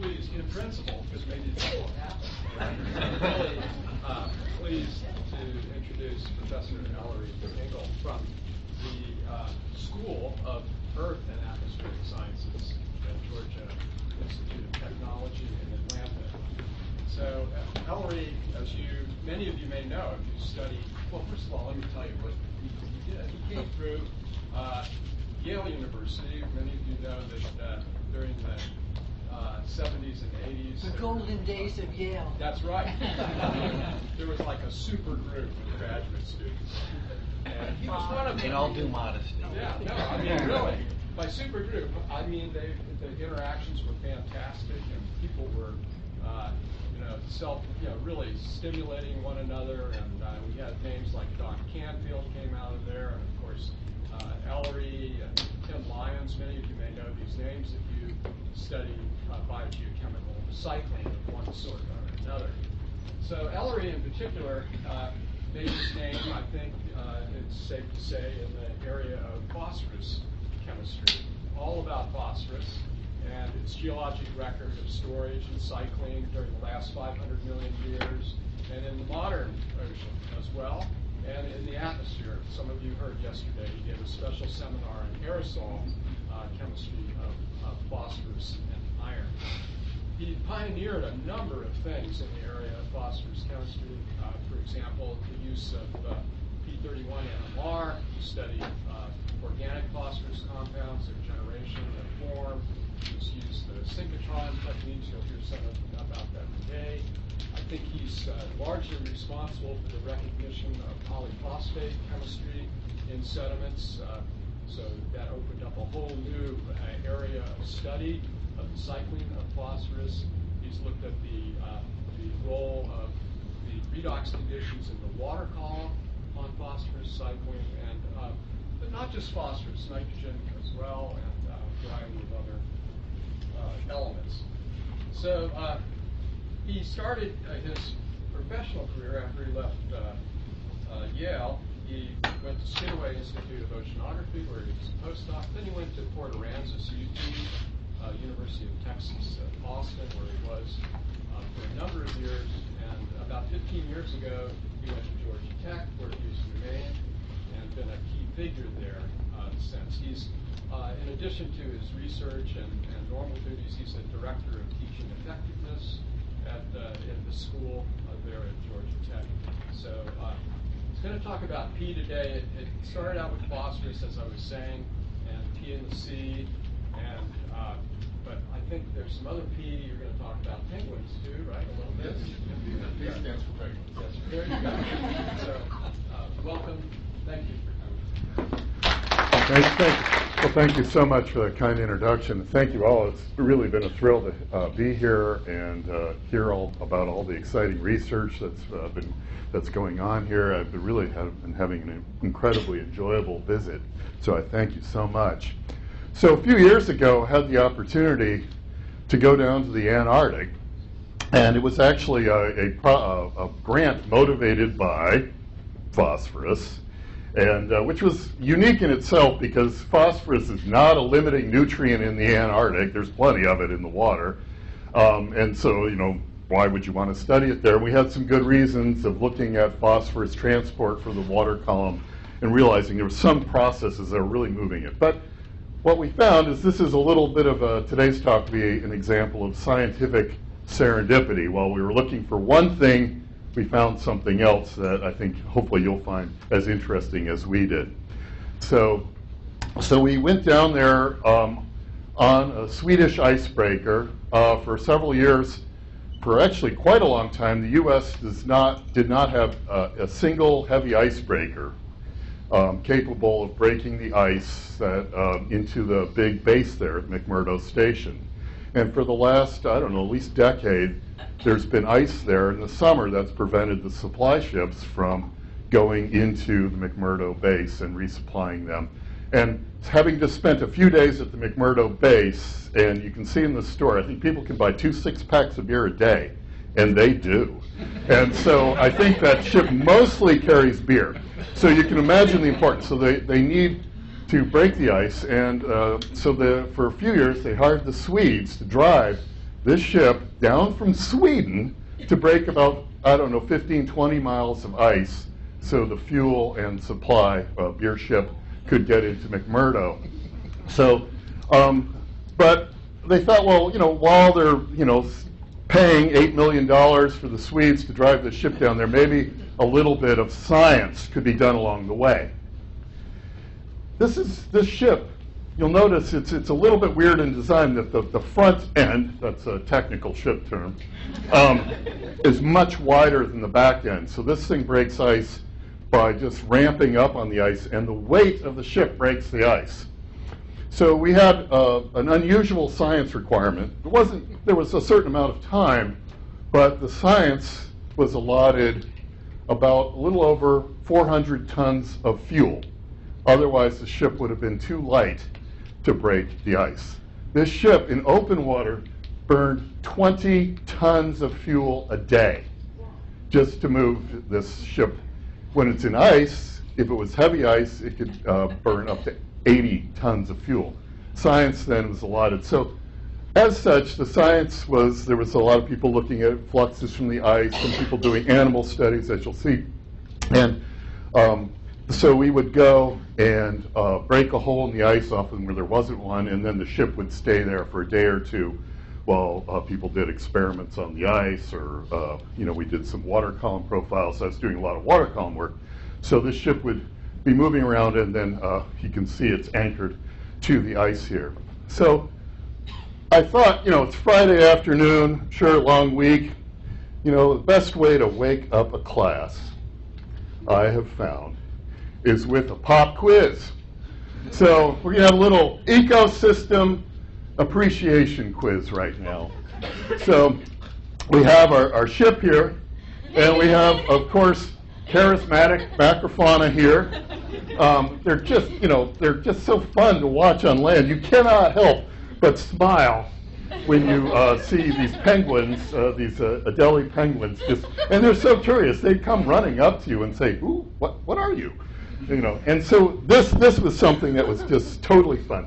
pleased, in principle, because maybe this will happen. Uh, pleased to introduce Professor Ellery Ingall from the uh, School of Earth and Atmospheric Sciences at Georgia Institute of Technology in Atlanta. So uh, Ellery, as you, many of you may know, if you study, well, first of all, let me tell you what he, he did. He came through uh, Yale University. Many of you know that uh, during the uh, 70s and 80s. The golden days of Yale. That's right. there was like a super group of graduate students. And he was one of them. In all due modesty. Yeah, no, I mean, really. By super group, I mean they, the interactions were fantastic and people were, uh, you know, self, you know, really stimulating one another. And uh, we had names like Don Canfield came out of there, and of course, uh, Ellery and Tim Lyons. Many of you may know these names if you study uh, biogeochemical recycling of one sort or another. So Ellery in particular uh, made his name, I think uh, it's safe to say, in the area of phosphorus chemistry, all about phosphorus and its geologic record of storage and cycling during the last 500 million years, and in the modern ocean as well, and in the atmosphere. Some of you heard yesterday, he gave a special seminar on aerosol uh, chemistry of phosphorus and iron. He pioneered a number of things in the area of phosphorus chemistry. Uh, for example, the use of uh, P31 NMR to study uh, organic phosphorus compounds, their generation, their form. He's used the synchrotron techniques. You'll hear some about that today. I think he's uh, largely responsible for the recognition of polyphosphate chemistry in sediments. So that opened up a whole new uh, area of study of the cycling of phosphorus. He's looked at the, uh, the role of the redox conditions in the water column on phosphorus cycling, and uh, but not just phosphorus, nitrogen as well, and uh, a variety of other uh, elements. So uh, he started his professional career after he left Yale. He went to Skidaway Institute of Oceanography, where he was a postdoc. Then he went to Port Aransas, UT, University of Texas at Austin, where he was for a number of years. And about 15 years ago, he went to Georgia Tech, where he's remained and been a key figure there uh, since. He's, uh, in addition to his research and, and, normal duties, he's a director of teaching effectiveness at uh, in the school there at Georgia Tech. So he's going to talk about P today. It, it, started out with phosphorus, as I was saying, and P in the sea, and but I think there's some other P you're going to talk about penguins too, right? A little bit. Yes. P stands for penguins. Yes, there you go. so, uh, welcome. Thank you for coming. Thank, thank, well, thank you so much for that kind introduction. Thank you all. It's really been a thrill to uh, be here and uh, hear all about all the exciting research that's uh, been that's going on here. I've been really have been having an incredibly enjoyable visit. So I thank you so much. So a few years ago, I had the opportunity to go down to the Antarctic, and it was actually a, a, a grant motivated by phosphorus, and uh, which was unique in itself because phosphorus is not a limiting nutrient in the Antarctic. There's plenty of it in the water, um, and so you know why would you want to study it there? We had some good reasons of looking at phosphorus transport for the water column and realizing there were some processes that are really moving it, but what we found is this is a little bit of a, today's talk be an example of scientific serendipity. While we were looking for one thing, we found something else that I think hopefully you'll find as interesting as we did. So, so we went down there um, on a Swedish icebreaker uh, for several years. For actually quite a long time, the U.S. does not did not have uh, a single heavy icebreaker um, capable of breaking the ice that, um, into the big base there at McMurdo Station. And for the last, I don't know, at least decade, there's been ice there in the summer that's prevented the supply ships from going into the McMurdo base and resupplying them. And having just spent a few days at the McMurdo base, and you can see in the store, I think people can buy two six packs of beer a day, and they do. And so I think that ship mostly carries beer. So you can imagine the importance. So they, they need to break the ice, and uh, so the, for a few years they hired the Swedes to drive this ship down from Sweden to break about, I don't know, 15, 20 miles of ice so the fuel and supply of your ship could get into McMurdo. So, um, but they thought, well, you know, while they're, you know, paying $8 million for the Swedes to drive the ship down there, maybe a little bit of science could be done along the way. This is this ship. You'll notice it's it's a little bit weird in design that the, the front end, that's a technical ship term, um, is much wider than the back end. So this thing breaks ice by just ramping up on the ice, and the weight of the ship breaks the ice. So we had uh, an unusual science requirement. It wasn't there was a certain amount of time, but the science was allotted about a little over 400 tons of fuel. Otherwise, the ship would have been too light to break the ice. This ship in open water burned 20 tons of fuel a day just to move this ship. When it's in ice, if it was heavy ice, it could uh, burn up to 80 tons of fuel. Science then was allotted. So, as such, the science was there was a lot of people looking at fluxes from the ice, some people doing animal studies, as you'll see. And um, so we would go and uh, break a hole in the ice often where there wasn't one, and then the ship would stay there for a day or two while uh, people did experiments on the ice, or uh, you know, we did some water column profiles. I was doing a lot of water column work, so this ship would be moving around, and then uh, you can see it's anchored to the ice here. So I thought, you know, it's Friday afternoon, sure, long week. You know, the best way to wake up a class, I have found, is with a pop quiz. So we're going to have a little ecosystem appreciation quiz right now. So we have our, our ship here, and we have, of course, charismatic macrofauna here. Um, they're just, you know, they're just so fun to watch on land. You cannot help but smile when you uh, see these penguins, uh, these uh, Adelie penguins, just, and they're so curious. They come running up to you and say, "Ooh, what, what are you?" You know. And so this, this was something that was just totally fun.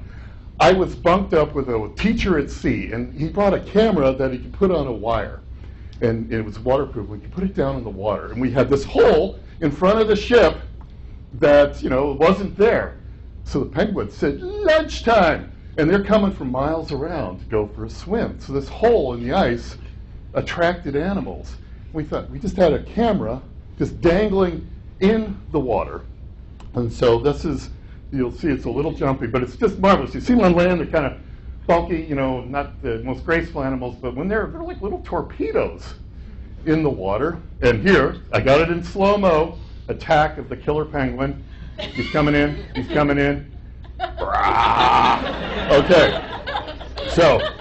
I was bunked up with a teacher at sea, and he brought a camera that he could put on a wire, and it was waterproof. We could put it down in the water, and we had this hole in front of the ship that you know wasn't there. So the penguins said lunchtime, and they're coming from miles around to go for a swim. So this hole in the ice attracted animals. We thought we just had a camera just dangling in the water, and so this is you'll see it's a little jumpy, but it's just marvelous. You see them on land, they're kind of bulky, you know, not the most graceful animals, but when they're they're like little torpedoes in the water. And here, I got it in slow mo. Attack of the killer penguin. He's coming in. He's coming in. Okay. So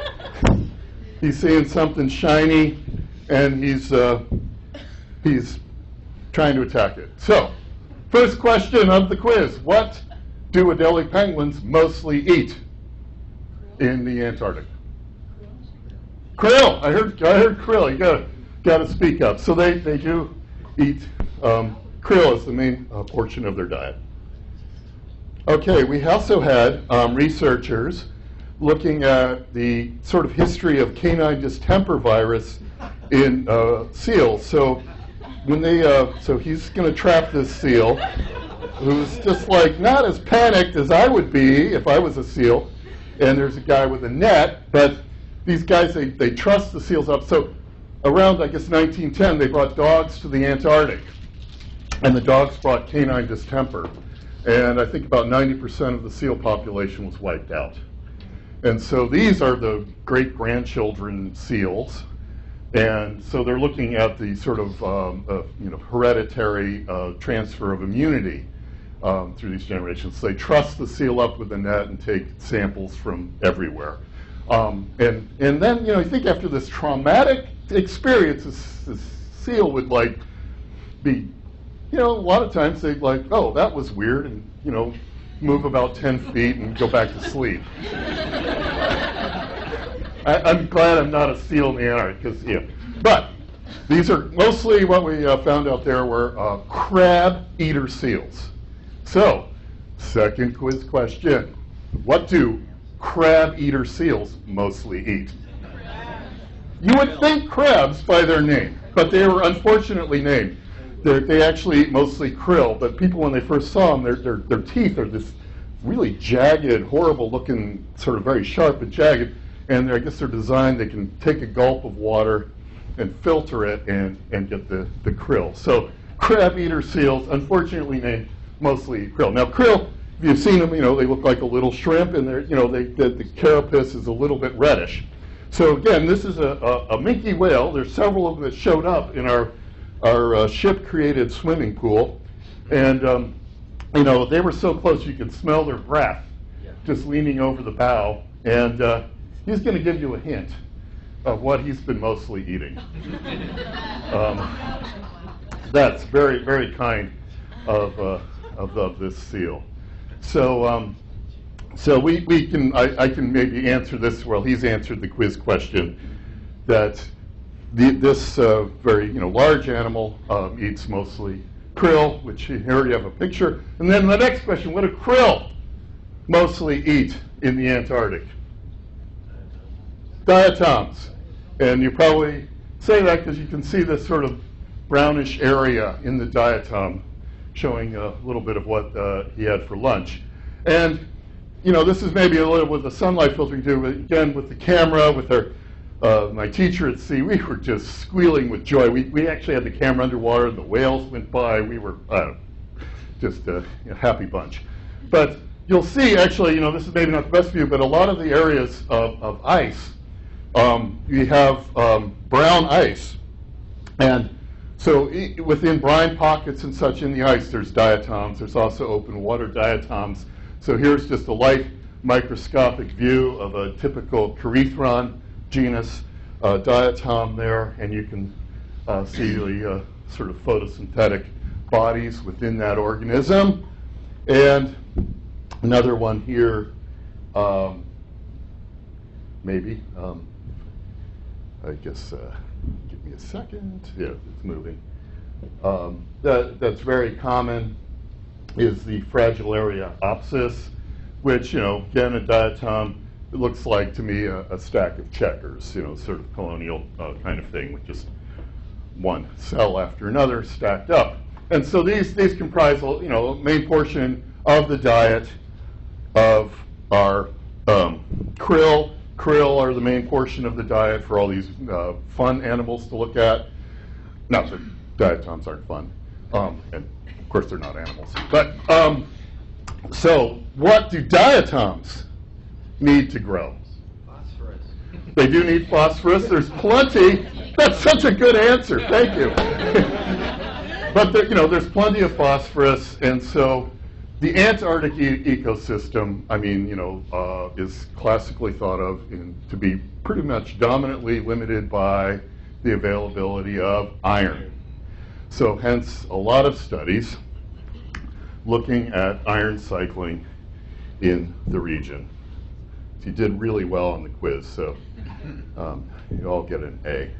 he's seeing something shiny, and he's uh, he's trying to attack it. So, first question of the quiz: What do Adelie penguins mostly eat in the Antarctic? Krill. I heard. I heard krill. You gotta gotta speak up. So they they do eat um, krill as the main uh, portion of their diet. Okay. We also had um, researchers looking at the sort of history of canine distemper virus in uh, seals. So when they uh, so he's going to trap this seal who's just like not as panicked as I would be if I was a seal. And there's a guy with a net, but these guys they, they truss the seals up. So around I guess 1910 they brought dogs to the Antarctic, and the dogs brought canine distemper, and I think about 90% of the seal population was wiped out. And so these are the great grandchildren seals. And so they're looking at the sort of um, uh, you know hereditary uh, transfer of immunity um, through these generations. So they truss the seal up with a net and take samples from everywhere. Um, and and then you know I think after this traumatic experience, this seal would like be you know a lot of times they'd like oh that was weird and you know move about 10 feet and go back to sleep. I, I'm glad I'm not a seal in the Antarctic because yeah. But these are mostly what we uh, found out there were uh, crab eater seals. So, second quiz question: What do crab eater seals mostly eat? You would think crabs by their name, but they were unfortunately named. They're, they actually eat mostly krill, but people, when they first saw them, their, their, their teeth are this really jagged, horrible looking, sort of very sharp and jagged. And I guess they're designed, they can take a gulp of water and filter it and, and get the, the krill. So crab eater seals, unfortunately named mostly krill. Now krill, if you've seen them, you know, they look like a little shrimp and they're, you know, they, the, the carapace is a little bit reddish. So again, this is a, a, a minke whale. There's several of them that showed up in our, our uh, ship-created swimming pool. And, um, you know, they were so close you could smell their breath just leaning over the bow. And uh, he's going to give you a hint of what he's been mostly eating. Um, that's very, very kind of, uh, of, of this seal. So, um, so we, we can, I, I can maybe answer this, well, he's answered the quiz question, that the, this uh, very, you know, large animal um, eats mostly krill, which here you have a picture. And then the next question, what do krill mostly eat in the Antarctic? Diatoms. And you probably say that because you can see this sort of brownish area in the diatom showing a little bit of what uh, he had for lunch. And, you know, this is maybe a little with the sunlight filtering too, but again, with the camera, with our, uh, my teacher at sea, we were just squealing with joy. We, we actually had the camera underwater, the whales went by, we were uh, just a you know, happy bunch. But you'll see, actually, you know, this is maybe not the best view, but a lot of the areas of, of ice, um, you have um, brown ice. And so within brine pockets and such in the ice, there's diatoms. There's also open water diatoms. So here's just a light microscopic view of a typical Corethron genus uh, diatom there, and you can uh, see the uh, sort of photosynthetic bodies within that organism. And another one here, um, maybe. Um, I guess, uh, give me a second. Yeah, it's moving. Um, that, that's very common is the Fragilariopsis, which, you know, again, a diatom, it looks like to me a, a stack of checkers, you know, sort of colonial uh, kind of thing with just one cell after another stacked up. And so these, these comprise, you know, main portion of the diet of our um, krill. Krill are the main portion of the diet for all these uh, fun animals to look at. Not that diatoms aren't fun, um, and of course they're not animals. But um, so, what do diatoms need to grow? Phosphorus. They do need phosphorus. There's plenty. That's such a good answer. Thank you. but there, you know, there's plenty of phosphorus, and so the Antarctic e- ecosystem, I mean, you know, uh, is classically thought of in, to be pretty much dominantly limited by the availability of iron. So, hence, a lot of studies looking at iron cycling in the region. You did really well on the quiz, so um, you all get an A.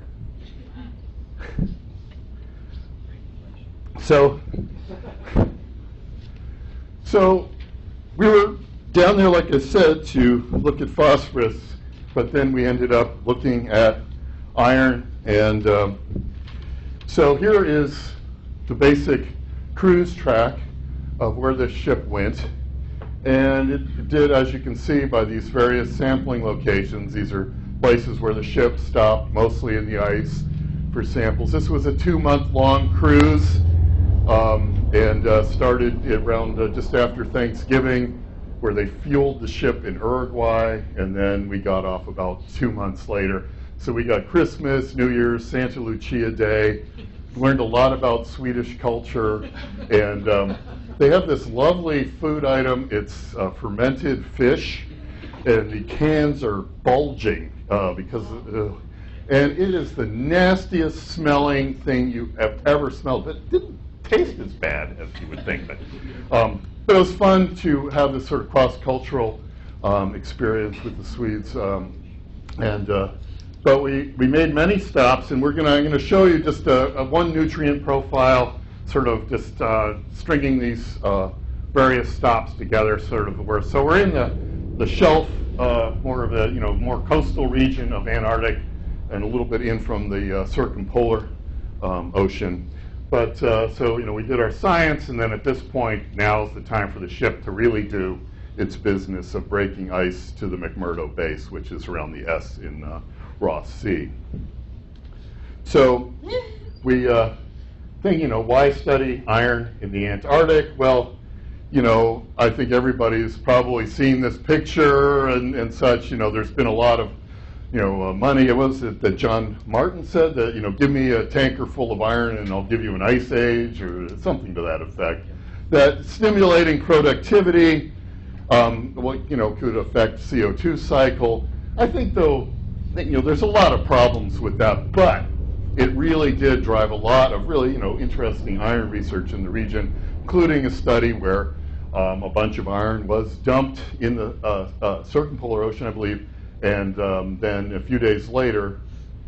So, so we were down there, like I said, to look at phosphorus, but then we ended up looking at iron. And um, so here is the basic cruise track of where this ship went. And it did, as you can see, by these various sampling locations. These are places where the ship stopped, mostly in the ice, for samples. This was a two-month-long cruise, um, and uh, started around uh, just after Thanksgiving, where they fueled the ship in Uruguay, and then we got off about two months later. So we got Christmas, New Year's, Santa Lucia Day. Learned a lot about Swedish culture, and um, they have this lovely food item. It's uh, fermented fish, and the cans are bulging uh, because, uh, and it is the nastiest smelling thing you have ever smelled. It didn't taste as bad as you would think, but, um, but it was fun to have this sort of cross-cultural um, experience with the Swedes, um, and. Uh, but we, we made many stops, and we're gonna, I'm going to show you just a, a one nutrient profile, sort of just uh, stringing these uh, various stops together, sort of where. So we're in the, the shelf, uh, more of a you know more coastal region of Antarctic, and a little bit in from the uh, circumpolar um, ocean. But uh, so, you know, we did our science, and then at this point, now's the time for the ship to really do its business of breaking ice to the McMurdo base, which is around the S in uh, Ross Sea. So we uh, think, you know, why study iron in the Antarctic? Well, you know, I think everybody's probably seen this picture and, and such. You know, there's been a lot of, you know, uh, money. It was it that John Martin said that, you know, give me a tanker full of iron and I'll give you an ice age or something to that effect. That stimulating productivity, um, what, you know, could affect CO2 cycle. I think, though, that, you know, there's a lot of problems with that, but it really did drive a lot of really, you know, interesting iron research in the region, including a study where um, a bunch of iron was dumped in the uh, uh, circumpolar ocean, I believe, and um, then a few days later,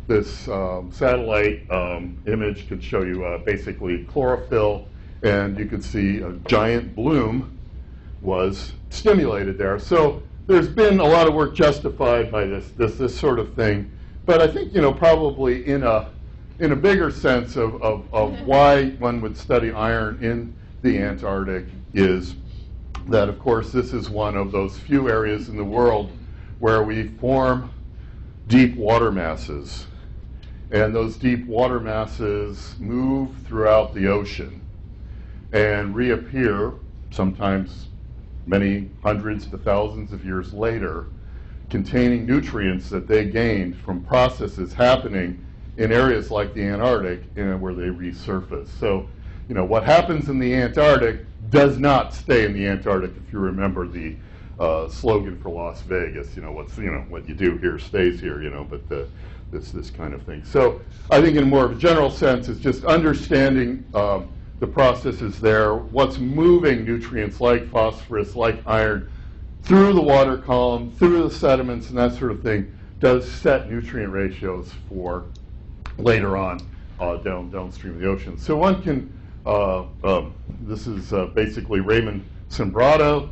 this um, satellite um, image could show you uh, basically chlorophyll, and you could see a giant bloom was stimulated there. So there's been a lot of work justified by this, this, this sort of thing. But I think, you know, probably in a, in a bigger sense of, of, of why one would study iron in the Antarctic is that, of course, this is one of those few areas in the world where we form deep water masses. And those deep water masses move throughout the ocean and reappear sometimes many hundreds to thousands of years later, containing nutrients that they gained from processes happening in areas like the Antarctic and where they resurface. So, you know, what happens in the Antarctic does not stay in the Antarctic. If you remember the uh, slogan for Las Vegas, you know, what's you know what you do here stays here, you know, but the, this this kind of thing. So, I think in more of a general sense, it's just understanding. Um, the processes there, what's moving nutrients like phosphorus, like iron, through the water column, through the sediments, and that sort of thing, does set nutrient ratios for later on uh, down downstream of the ocean. So one can, uh, um, this is uh, basically Raymond Sambrotto,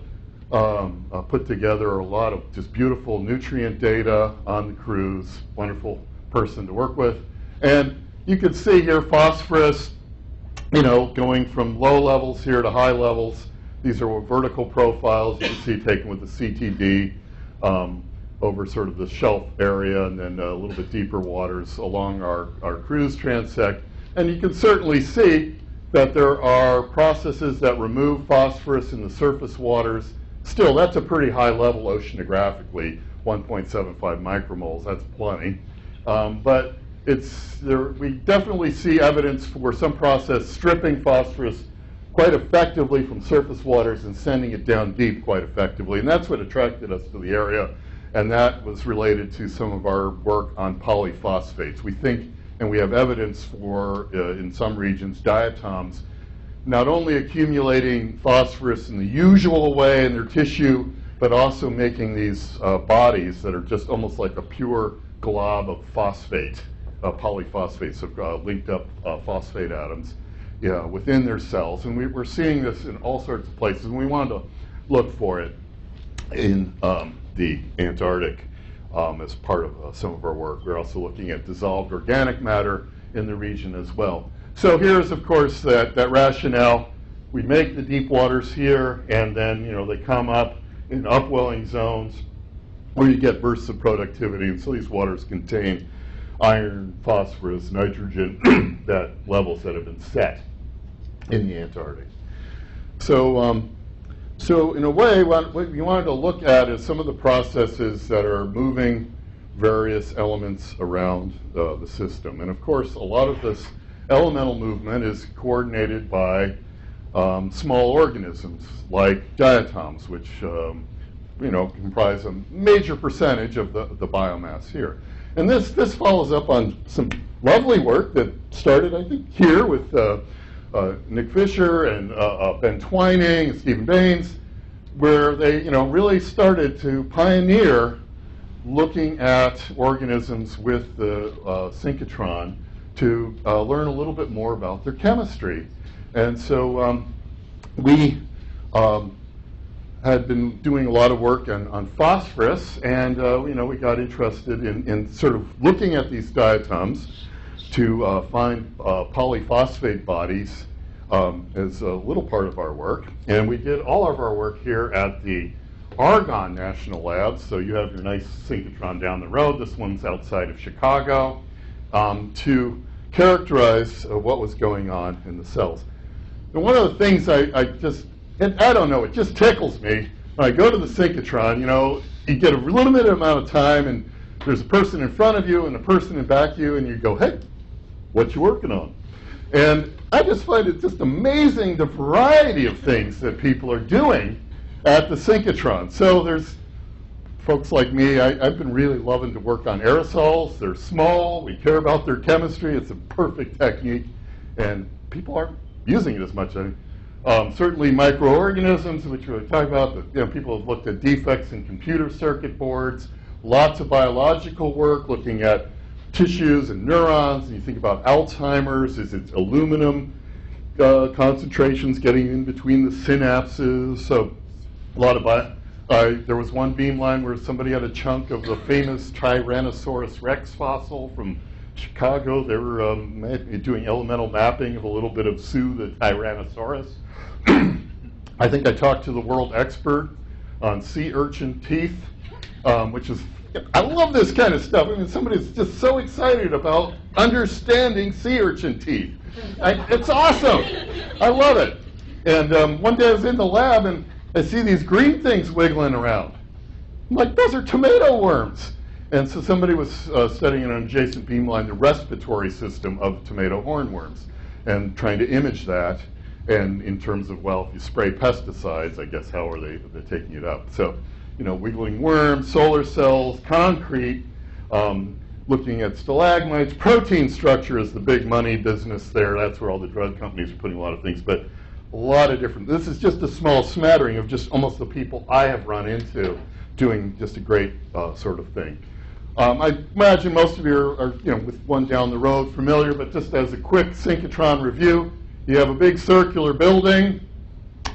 um, uh, put together a lot of just beautiful nutrient data on the cruise, wonderful person to work with. And you can see here phosphorus, you know, going from low levels here to high levels. These are vertical profiles you can see taken with the CTD um, over sort of the shelf area and then a little bit deeper waters along our, our cruise transect. And you can certainly see that there are processes that remove phosphorus in the surface waters. Still, that's a pretty high level oceanographically, 1.75 micromoles, that's plenty. Um, but it's there, we definitely see evidence for some process stripping phosphorus quite effectively from surface waters and sending it down deep quite effectively. And that's what attracted us to the area. And that was related to some of our work on polyphosphates. We think, and we have evidence for, uh, in some regions, diatoms not only accumulating phosphorus in the usual way in their tissue, but also making these uh, bodies that are just almost like a pure glob of phosphate uh, polyphosphates, of uh, linked up uh, phosphate atoms within their cells. And we, are seeing this in all sorts of places. And we wanted to look for it in um, the Antarctic um, as part of uh, some of our work. We're also looking at dissolved organic matter in the region as well. So here's, of course, that, that rationale. We make the deep waters here, and then you know they come up in upwelling zones where you get bursts of productivity. And so these waters contain iron, phosphorus, nitrogen, that levels that have been set in the Antarctic. So, um, so in a way, what, what we wanted to look at is some of the processes that are moving various elements around uh, the system. And of course, a lot of this elemental movement is coordinated by um, small organisms like diatoms, which um, you know comprise a major percentage of the, the biomass here. And this, this follows up on some lovely work that started, I think, here with uh, uh, Nick Fisher and uh, uh, Ben Twining and Stephen Baines, where they, you know, really started to pioneer looking at organisms with the uh, synchrotron to uh, learn a little bit more about their chemistry. And so um, we um, had been doing a lot of work on, on phosphorus, and uh, you know we got interested in, in sort of looking at these diatoms to uh, find uh, polyphosphate bodies um, as a little part of our work. And we did all of our work here at the Argonne National Labs. So you have your nice synchrotron down the road. This one's outside of Chicago um, to characterize uh, what was going on in the cells. And one of the things I, I just, and I don't know, it just tickles me when I go to the synchrotron. You know, you get a limited amount of time, and there's a person in front of you and a person in back of you, and you go, hey, what you working on? And I just find it just amazing the variety of things that people are doing at the synchrotron. So there's folks like me, I, have been really loving to work on aerosols. They're small, we care about their chemistry, it's a perfect technique, and people aren't using it as much. I mean, um, certainly microorganisms, which we're talking about, but, you know, people have looked at defects in computer circuit boards, lots of biological work looking at tissues and neurons, and you think about Alzheimer's, is it aluminum uh, concentrations getting in between the synapses? So a lot of bio. Uh, there was one beamline where somebody had a chunk of the famous Tyrannosaurus rex fossil from Chicago. They were um, doing elemental mapping of a little bit of Sue the Tyrannosaurus. I think I talked to the world expert on sea urchin teeth, um, which is I love this kind of stuff. I mean, somebody's just so excited about understanding sea urchin teeth. I, it's awesome. I love it. And um, one day I was in the lab and I see these green things wiggling around. I'm like, those are tomato worms. And so somebody was uh, studying in an adjacent beamline the respiratory system of tomato hornworms and trying to image that. And in terms of, well, if you spray pesticides, I guess how are they they're taking it up? So you know, wiggling worms, solar cells, concrete, um, looking at stalagmites. Protein structure is the big money business there. That's where all the drug companies are putting a lot of things. But a lot of different. This is just a small smattering of just almost the people I have run into doing just a great uh, sort of thing. Um, I imagine most of you are, are, you know, with one down the road familiar, but just as a quick synchrotron review, you have a big circular building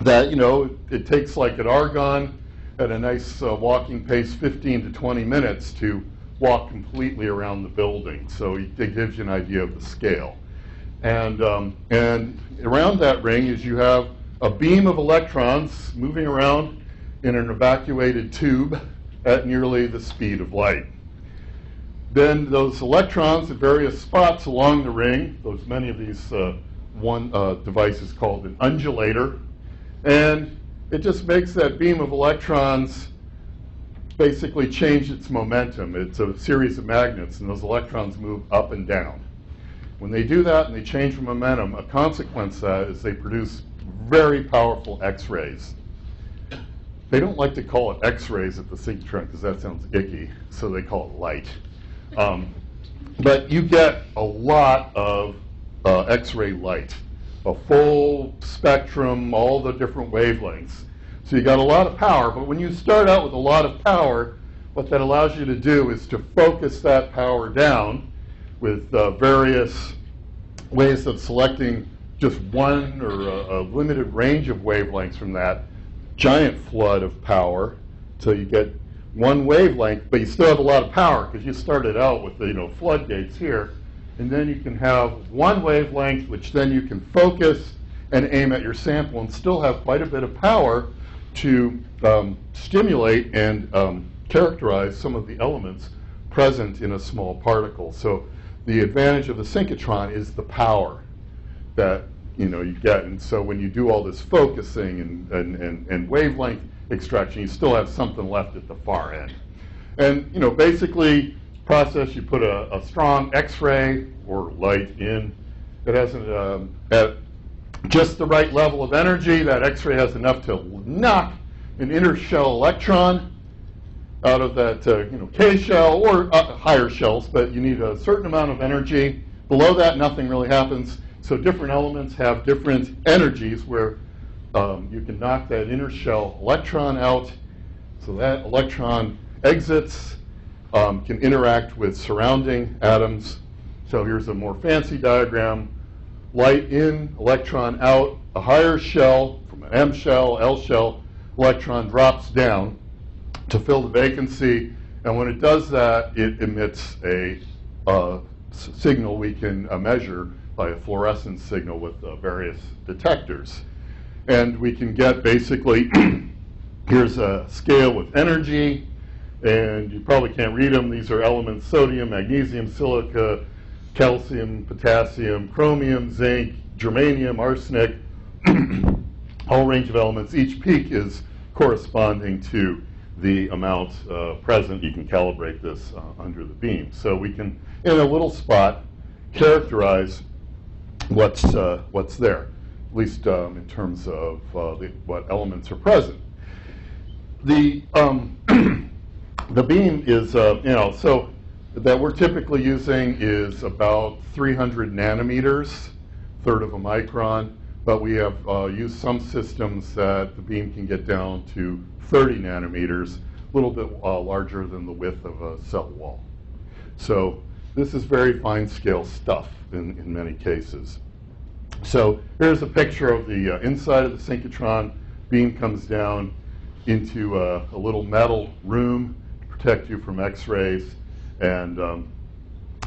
that, you know, it takes like at Argonne, at a nice uh, walking pace, 15 to 20 minutes to walk completely around the building. So it gives you an idea of the scale. And, um, and around that ring is you have a beam of electrons moving around in an evacuated tube at nearly the speed of light. Then those electrons at various spots along the ring, those many of these uh, one uh, device is called an undulator, and it just makes that beam of electrons basically change its momentum. It's a series of magnets, and those electrons move up and down. When they do that and they change the momentum, a consequence is they produce very powerful X-rays. They don't like to call it X-rays at the synchrotron because that sounds icky, so they call it light. Um, but you get a lot of uh, X-ray light a full spectrum, all the different wavelengths. So you got a lot of power, but when you start out with a lot of power, what that allows you to do is to focus that power down with uh, various ways of selecting just one or a, a, limited range of wavelengths from that giant flood of power. So you get one wavelength, but you still have a lot of power because you started out with the you know floodgates here and then you can have one wavelength, which then you can focus and aim at your sample and still have quite a bit of power to um, stimulate and um, characterize some of the elements present in a small particle. So the advantage of the synchrotron is the power that you know you get. And so when you do all this focusing and, and, and, and wavelength extraction, you still have something left at the far end. And you know, basically process, you put a, a strong X-ray or light in. It has an, um, at just the right level of energy. That X-ray has enough to knock an inner shell electron out of that uh, you know K shell or uh, higher shells, but you need a certain amount of energy. Below that, nothing really happens. So different elements have different energies where um, you can knock that inner shell electron out. So that electron exits um, can interact with surrounding atoms. So here's a more fancy diagram. Light in, electron out, a higher shell from an M shell, L shell, electron drops down to fill the vacancy, and when it does that, it emits a uh, signal we can uh, measure by a fluorescence signal with uh, various detectors. And we can get basically, here's a scale with energy, and you probably can't read them. These are elements sodium, magnesium, silica, calcium, potassium, chromium, zinc, germanium, arsenic, whole range of elements. Each peak is corresponding to the amount uh, present. You can calibrate this uh, under the beam. So we can, in a little spot, characterize what's, uh, what's there, at least um, in terms of uh, the, what elements are present. The, um, the beam is, uh, you know, so that we're typically using is about 300 nanometers, third of a micron, but we have uh, used some systems that the beam can get down to 30 nanometers, a little bit uh, larger than the width of a cell wall. So this is very fine scale stuff in, in many cases. So here's a picture of the uh, inside of the synchrotron. Beam comes down into a, a little metal room to protect you from X-rays, and um,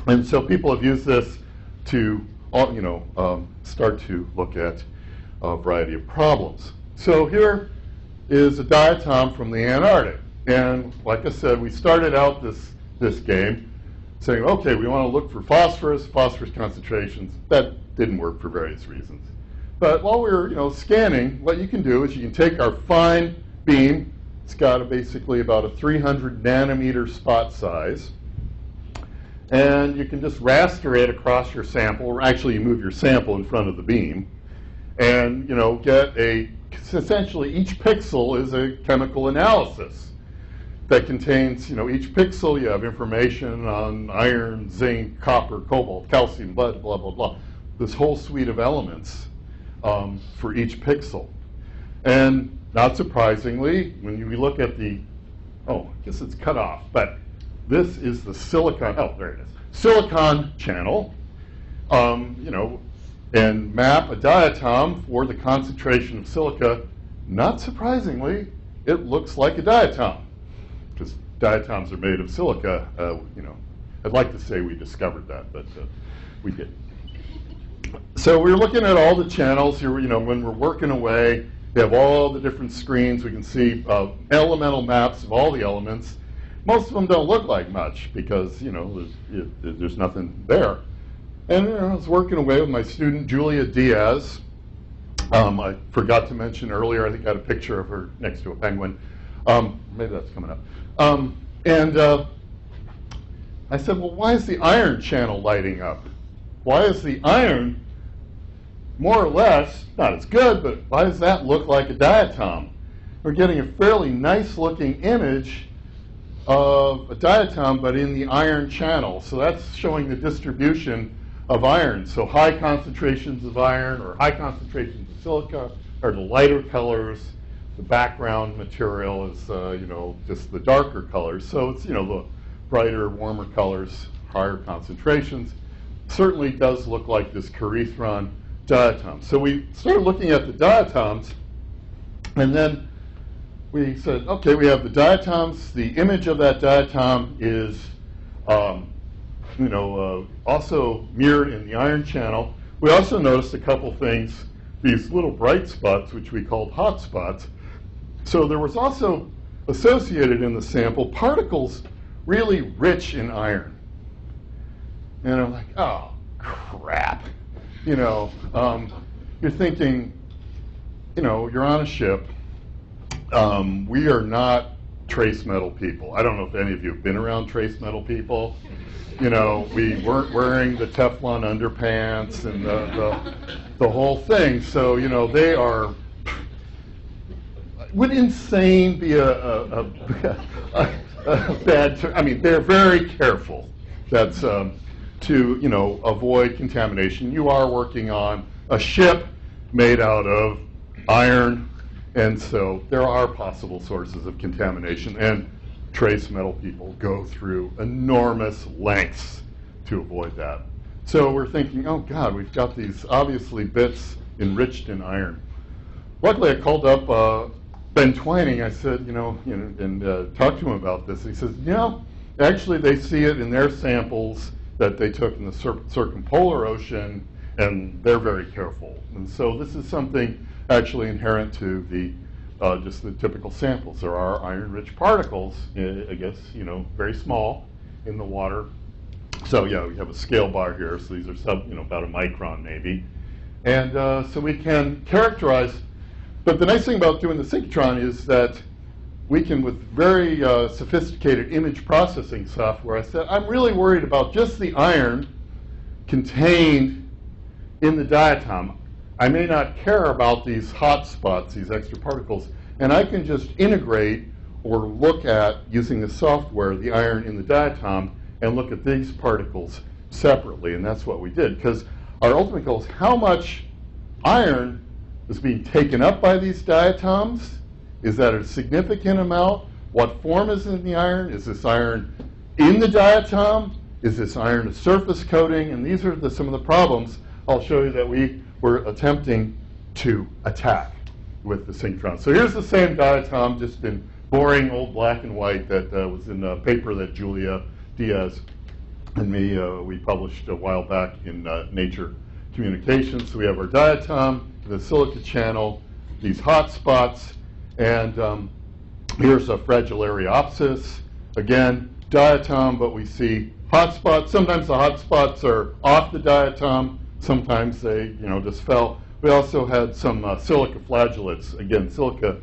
and so people have used this to all, you know um, start to look at a variety of problems. So here is a diatom from the Antarctic, and like I said, we started out this this game saying, okay, we want to look for phosphorus, phosphorus concentrations. That didn't work for various reasons. But while we were, you know, scanning, what you can do is you can take our fine beam. It's got a basically about a 300 nanometer spot size. And you can just raster it across your sample. Or actually, you move your sample in front of the beam. And, you know, get a, essentially each pixel is a chemical analysis that contains, you know, each pixel you have information on iron, zinc, copper, cobalt, calcium, blah, blah, blah, blah. This whole suite of elements um, for each pixel. And not surprisingly, when you look at the, oh, I guess it's cut off, but this is the silicon, oh, there it is. Silicon channel, um, you know, and map a diatom for the concentration of silica. Not surprisingly, it looks like a diatom because diatoms are made of silica. Uh, you know, I'd like to say we discovered that, but uh, we didn't. So we're looking at all the channels here. You know, when we're working away, we have all the different screens. We can see uh, elemental maps of all the elements. Most of them don't look like much because you know there's, there's nothing there. And you know, I was working away with my student Julia Diaz. Um, I forgot to mention earlier. I think I had a picture of her next to a penguin. Um, maybe that's coming up. Um, and uh, I said, well, why is the iron channel lighting up? Why is the iron more or less, not as good, but why does that look like a diatom? We're getting a fairly nice looking image of a diatom, but in the iron channel. So that's showing the distribution of iron. So high concentrations of iron or high concentrations of silica are the lighter colors. The background material is, uh, you know, just the darker colors. So it's, you know, the brighter, warmer colors, higher concentrations. Certainly does look like this Corethron diatom. So we started looking at the diatoms, and then we said, okay, we have the diatoms. The image of that diatom is, um, you know, uh, also mirrored in the iron channel. We also noticed a couple things, these little bright spots, which we called hot spots. So there was also associated in the sample particles really rich in iron. And I'm like, oh, crap. You know, um, you're thinking, you know, you're on a ship. Um, we are not trace metal people. I don't know if any of you have been around trace metal people. You know, we weren't wearing the Teflon underpants and the, the, the whole thing. So, you know, they are. Would insane be a, a, a, a bad term? I mean, they're very careful. That's um, to you know avoid contamination. You are working on a ship made out of iron, and so there are possible sources of contamination. And trace metal people go through enormous lengths to avoid that. So we're thinking, oh God, we've got these obviously bits enriched in iron. Luckily, I called up uh, Ben Twining, I said, you know, you know and uh, talked to him about this. He says, you know, actually they see it in their samples that they took in the cir- circumpolar ocean, and they're very careful. And so this is something actually inherent to the uh, just the typical samples. There are iron-rich particles, uh, I guess, you know, very small in the water. So yeah, we have a scale bar here. So these are sub, you know, about a micron maybe, and uh, so we can characterize. But the nice thing about doing the synchrotron is that we can, with very uh, sophisticated image processing software, I said, I'm really worried about just the iron contained in the diatom. I may not care about these hot spots, these extra particles, and I can just integrate or look at, using the software, the iron in the diatom and look at these particles separately. And that's what we did, because our ultimate goal is how much iron is being taken up by these diatoms. Is that a significant amount? What form is in the iron? Is this iron in the diatom? Is this iron a surface coating? And these are the, some of the problems I'll show you that we were attempting to attack with the synchrotron. So here's the same diatom, just in boring old black and white that uh, was in a paper that Julia Diaz and me, uh, we published a while back in uh, Nature Communications. So we have our diatom, the silica channel, these hot spots, and um, here's a Fragilaria Again, diatom, but we see hot spots. Sometimes the hot spots are off the diatom. Sometimes they, you know, just fell. We also had some uh, silicoflagellates. Again, silica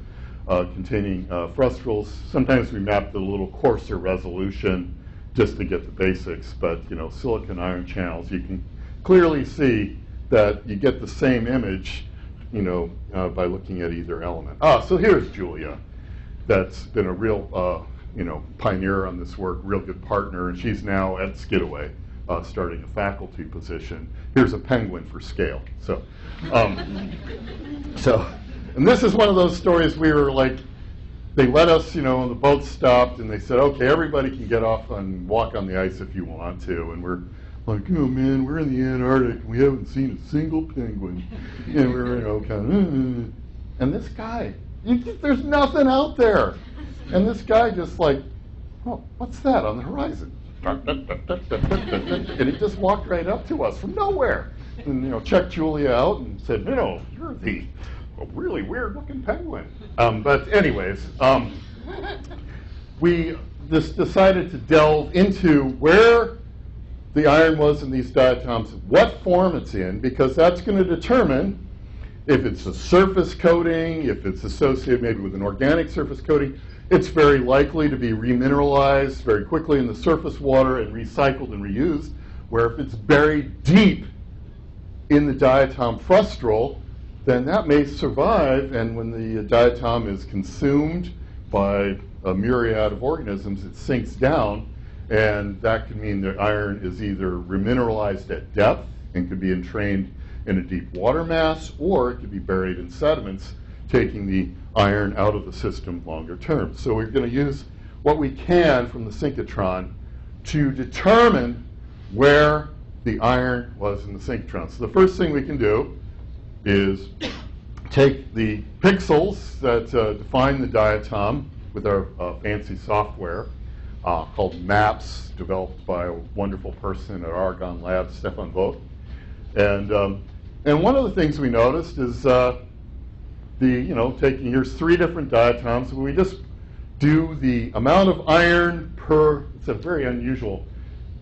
uh, containing uh, frustrals. Sometimes we mapped a little coarser resolution just to get the basics, but you know, silicon iron channels, you can clearly see that you get the same image, you know, uh, by looking at either element. Ah, so here's Julia, that's been a real, uh, you know, pioneer on this work, real good partner, and she's now at Skidaway, uh, starting a faculty position. Here's a penguin for scale. So, um, so, and this is one of those stories we were like, they let us, you know, and the boat stopped and they said, okay, everybody can get off and walk on the ice if you want to. And we're like, oh man, we're in the Antarctic and we haven't seen a single penguin. and we're, you know, kind of, uh. and this guy, you, there's nothing out there. And this guy just like, oh, what's that on the horizon? and he just walked right up to us from nowhere. And, you know, checked Julia out and said, you know, you're the a really weird looking penguin. Um, but anyways, um, we just decided to delve into where the iron was in these diatoms, what form it's in, because that's going to determine if it's a surface coating, if it's associated maybe with an organic surface coating. It's very likely to be remineralized very quickly in the surface water and recycled and reused, where if it's buried deep in the diatom frustral, then that may survive, and when the diatom is consumed by a myriad of organisms, it sinks down, and that could mean that iron is either remineralized at depth and could be entrained in a deep water mass, or it could be buried in sediments, taking the iron out of the system longer term. So we're going to use what we can from the synchrotron to determine where the iron was in the synchrotron. So the first thing we can do is take the pixels that uh, define the diatom with our uh, fancy software uh, called MAPS, developed by a wonderful person at Argonne Labs, Stefan Vogt. And, um, and one of the things we noticed is uh, the, you know, taking, here's three different diatoms, we just do the amount of iron per, it's a very unusual,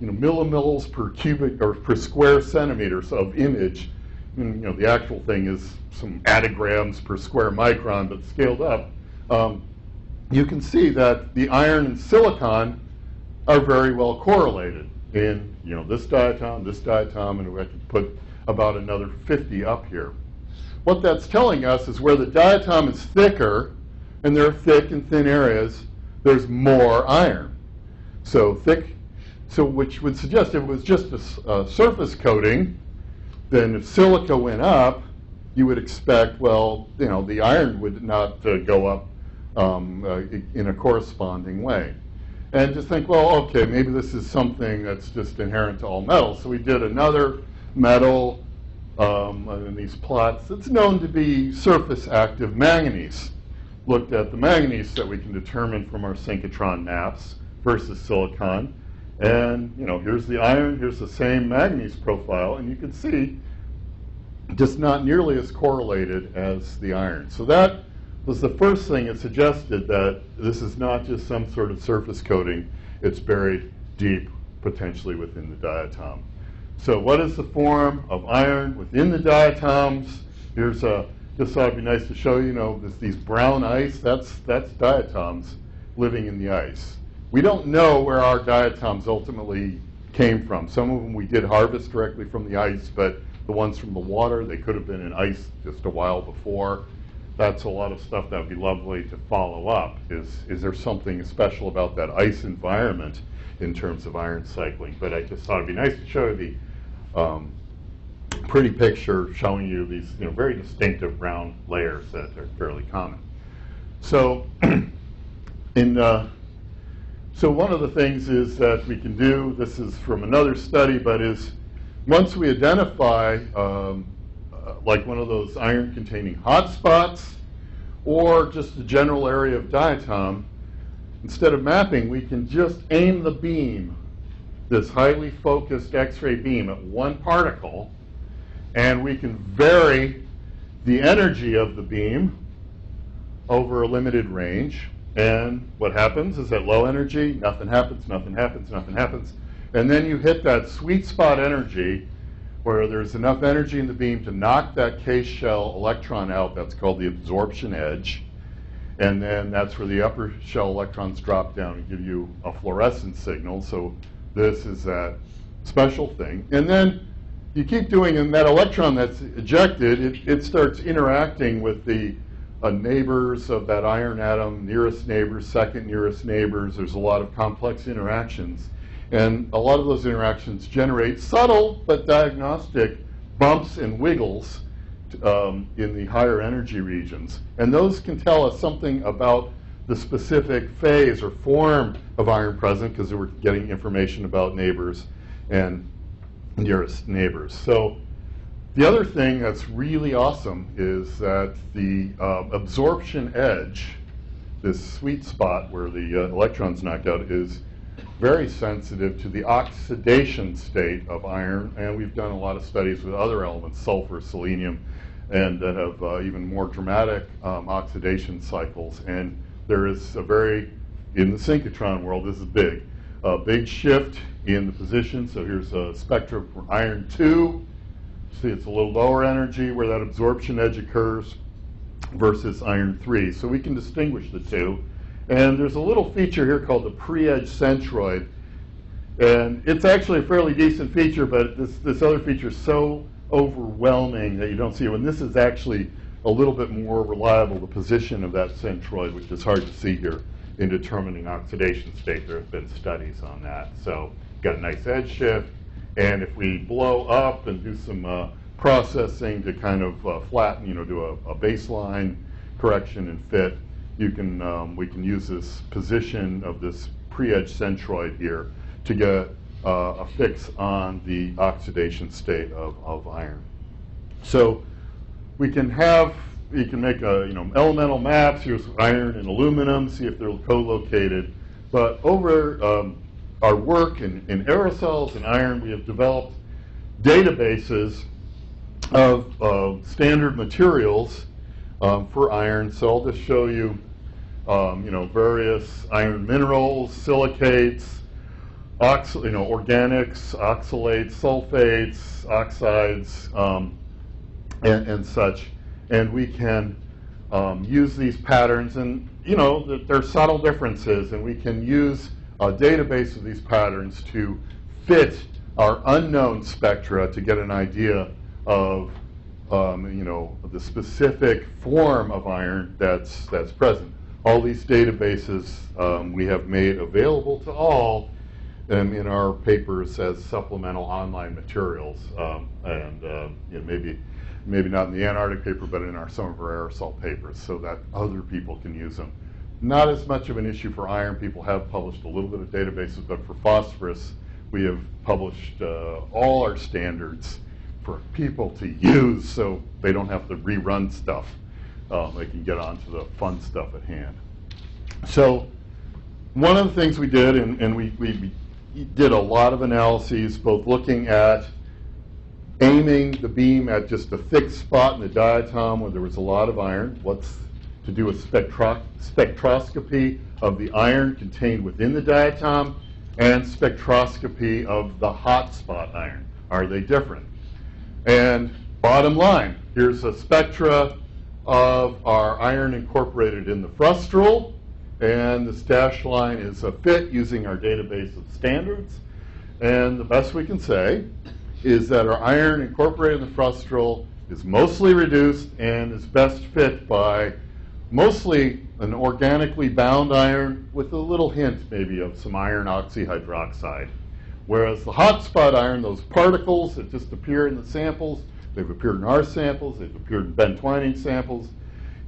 you know, millimills per cubic or per square centimeters of image. And, you know, the actual thing is some attograms per square micron, but scaled up, um, you can see that the iron and silicon are very well correlated. In, you know, this diatom, this diatom, and we can put about another 50 up here. What that's telling us is where the diatom is thicker, and there are thick and thin areas, there's more iron. So thick, so which would suggest if it was just a, a surface coating, then if silica went up, you would expect, well, you know, the iron would not uh, go up um, uh, in a corresponding way. And just think, well, okay, maybe this is something that's just inherent to all metals. So we did another metal um, in these plots. It's known to be surface active manganese. looked at the manganese that we can determine from our synchrotron maps versus silicon. And, you know, here's the iron, here's the same manganese profile, and you can see just not nearly as correlated as the iron. So that was the first thing it suggested that this is not just some sort of surface coating, it's buried deep, potentially within the diatom. So what is the form of iron within the diatoms? Here's a, just thought it'd be nice to show you, know, this, these brown ice, that's, that's diatoms living in the ice. We don't know where our diatoms ultimately came from. Some of them we did harvest directly from the ice, but the ones from the water, they could have been in ice just a while before. That's a lot of stuff that would be lovely to follow up. Is, is there something special about that ice environment in terms of iron cycling? But I just thought it'd be nice to show the um, pretty picture showing you these you know, very distinctive brown layers that are fairly common. So, in, uh, so one of the things is that we can do, this is from another study, but is once we identify um, uh, like one of those iron-containing hotspots or just a general area of diatom, instead of mapping, we can just aim the beam, this highly focused X-ray beam at one particle, and we can vary the energy of the beam over a limited range. And what happens is at low energy, nothing happens, nothing happens, nothing happens. And then you hit that sweet spot energy where there's enough energy in the beam to knock that K-shell electron out. That's called the absorption edge. And then that's where the upper shell electrons drop down and give you a fluorescent signal. So this is that special thing. And then you keep doing, and that electron that's ejected, it, it starts interacting with the uh, neighbors of that iron atom, nearest neighbors, second nearest neighbors. There's a lot of complex interactions. And a lot of those interactions generate subtle but diagnostic bumps and wiggles um, in the higher energy regions. And those can tell us something about the specific phase or form of iron present because we're getting information about neighbors and nearest neighbors. So the other thing that's really awesome is that the uh, absorption edge, this sweet spot where the uh, electron's knocked out, is very sensitive to the oxidation state of iron, and we've done a lot of studies with other elements, sulfur, selenium, and that have uh, even more dramatic um, oxidation cycles. And there is a very, in the synchrotron world, this is big, a big shift in the position. So here's a spectrum for iron 2. See, it's a little lower energy where that absorption edge occurs versus iron 3. So we can distinguish the two. And there's a little feature here called the pre-edge centroid. And it's actually a fairly decent feature, but this, this other feature is so overwhelming that you don't see it. And this is actually a little bit more reliable, the position of that centroid, which is hard to see here in determining oxidation state. There have been studies on that. So got a nice edge shift. And if we blow up and do some uh, processing to kind of uh, flatten, you know, do a, a baseline correction and fit, you can, um, we can use this position of this pre-edge centroid here to get uh, a fix on the oxidation state of, of iron. So we can have, you can make a, you know, elemental maps, here's iron and aluminum, see if they're co-located. But over um, our work in, in aerosols and iron, we have developed databases of uh, standard materials um, for iron. So I'll just show you um, you know, various iron minerals, silicates, you know, organics, oxalates, sulfates, oxides, um, and, and, such. And we can um, use these patterns, and you know, there's subtle differences, and we can use a database of these patterns to fit our unknown spectra to get an idea of um, you know, the specific form of iron that's, that's present all these databases um, we have made available to all um, in our papers as supplemental online materials. Um, and uh, you know, maybe, maybe not in the Antarctic paper, but in our, some of our aerosol papers so that other people can use them. Not as much of an issue for iron. People have published a little bit of databases, but for phosphorus, we have published uh, all our standards for people to use so they don't have to rerun stuff um, I can get on to the fun stuff at hand. So one of the things we did, and, and we we did a lot of analyses, both looking at aiming the beam at just a thick spot in the diatom where there was a lot of iron, what's to do with spectro- spectroscopy of the iron contained within the diatom, and spectroscopy of the hot spot iron. Are they different? And bottom line, here's a spectra of our iron incorporated in the frustral, and this dashed line is a fit using our database of standards. And the best we can say is that our iron incorporated in the frustral is mostly reduced and is best fit by mostly an organically bound iron with a little hint maybe of some iron oxyhydroxide. Whereas the hot spot iron, those particles that just appear in the samples, they've appeared in our samples, they've appeared in Ben Twining samples,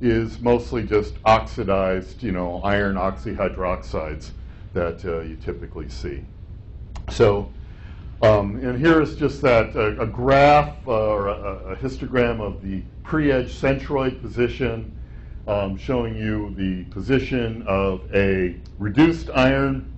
is mostly just oxidized, you know, iron oxyhydroxides that uh, you typically see. So, um, and here is just that uh, a graph uh, or a, a, histogram of the pre-edge centroid position, um, showing you the position of a reduced iron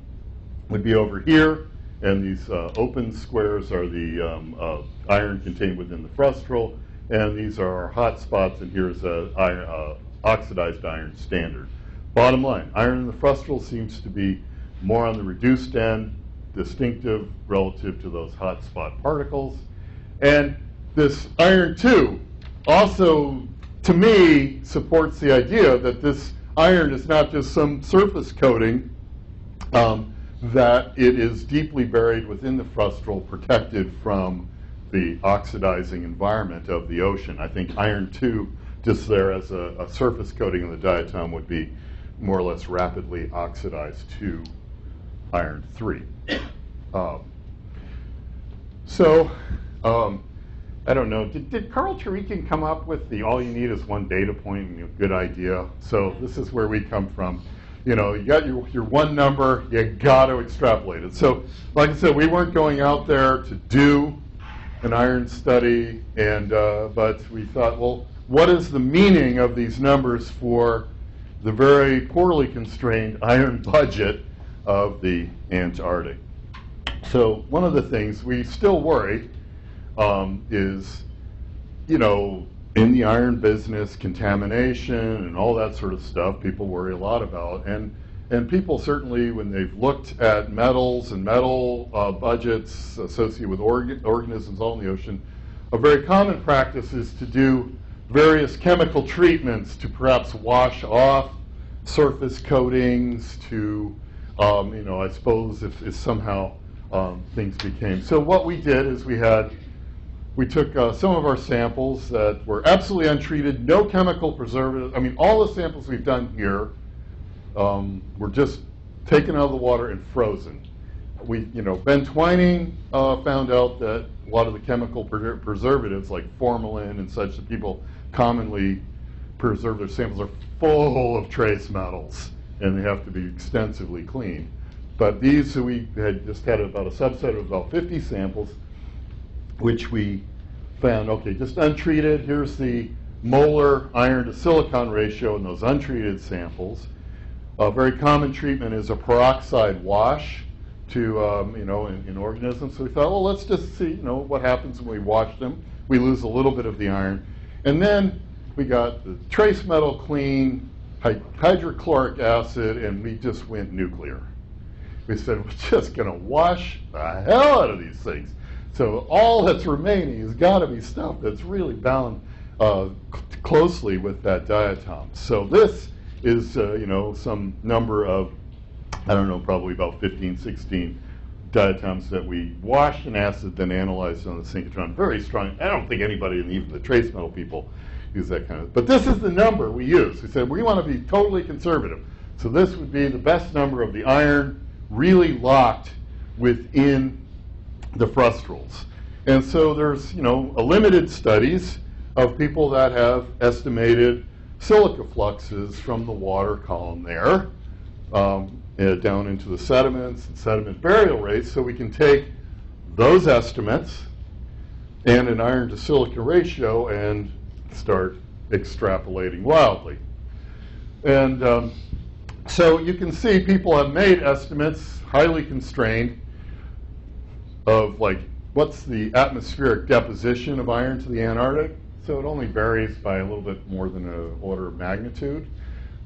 would be over here, and these uh, open squares are the um, uh, iron contained within the frustral, and these are our hot spots, and here's a iron, uh, oxidized iron standard. Bottom line, iron in the frustral seems to be more on the reduced end, distinctive relative to those hot spot particles. And this iron 2 also, to me, supports the idea that this iron is not just some surface coating, um, that it is deeply buried within the frustral, protected from the oxidizing environment of the ocean. I think iron 2, just there as a, a surface coating in the diatom, would be more or less rapidly oxidized to iron 3. Um, so, um, I don't know. Did, did Karl Turekian come up with the all you need is one data point and a good idea? So this is where we come from. You know, you got your, your one number, you got to extrapolate it. So, like I said, we weren't going out there to do an iron study, and uh, but we thought, well, what is the meaning of these numbers for the very poorly constrained iron budget of the Antarctic? So one of the things we still worry um, is, you know, in the iron business, contamination and all that sort of stuff. People worry a lot about, and and people certainly, when they've looked at metals and metal uh, budgets associated with organ organisms all in the ocean, a very common practice is to do various chemical treatments to perhaps wash off surface coatings, to, um, you know, I suppose if, if somehow um, things became. So what we did is we had, we took uh, some of our samples that were absolutely untreated, no chemical preservatives. I mean, all the samples we've done here um, were just taken out of the water and frozen. We, you know, Ben Twining uh, found out that a lot of the chemical pre preservatives, like formalin and such, that people commonly preserve their samples, are full of trace metals, and they have to be extensively cleaned. But these, we had just had about a subset of about 50 samples, which we found, okay, just untreated. Here's the molar iron to silicon ratio in those untreated samples. A very common treatment is a peroxide wash to, um, you know, in, in, organisms. So we thought, well, let's just see, you know, what happens when we wash them. We lose a little bit of the iron. And then we got the trace metal clean, hydrochloric acid, and we just went nuclear. We said, we're just going to wash the hell out of these things. So all that's remaining has got to be stuff that's really bound uh, closely with that diatom. So this is, uh, you know, some number of, I don't know, probably about 15, 16 diatoms that we washed in acid, then analyzed on the synchrotron. Very strong. I don't think anybody, even the trace metal people, use that kind of. But this is the number we use. We said we want to be totally conservative. So this would be the best number of the iron really locked within the frustrals. And so there's, you know, a limited studies of people that have estimated silica fluxes from the water column there um, uh, down into the sediments and sediment burial rates. So we can take those estimates and an iron to silica ratio and start extrapolating wildly. And um, so you can see people have made estimates, highly constrained, of like what's the atmospheric deposition of iron to the Antarctic. So it only varies by a little bit more than an order of magnitude.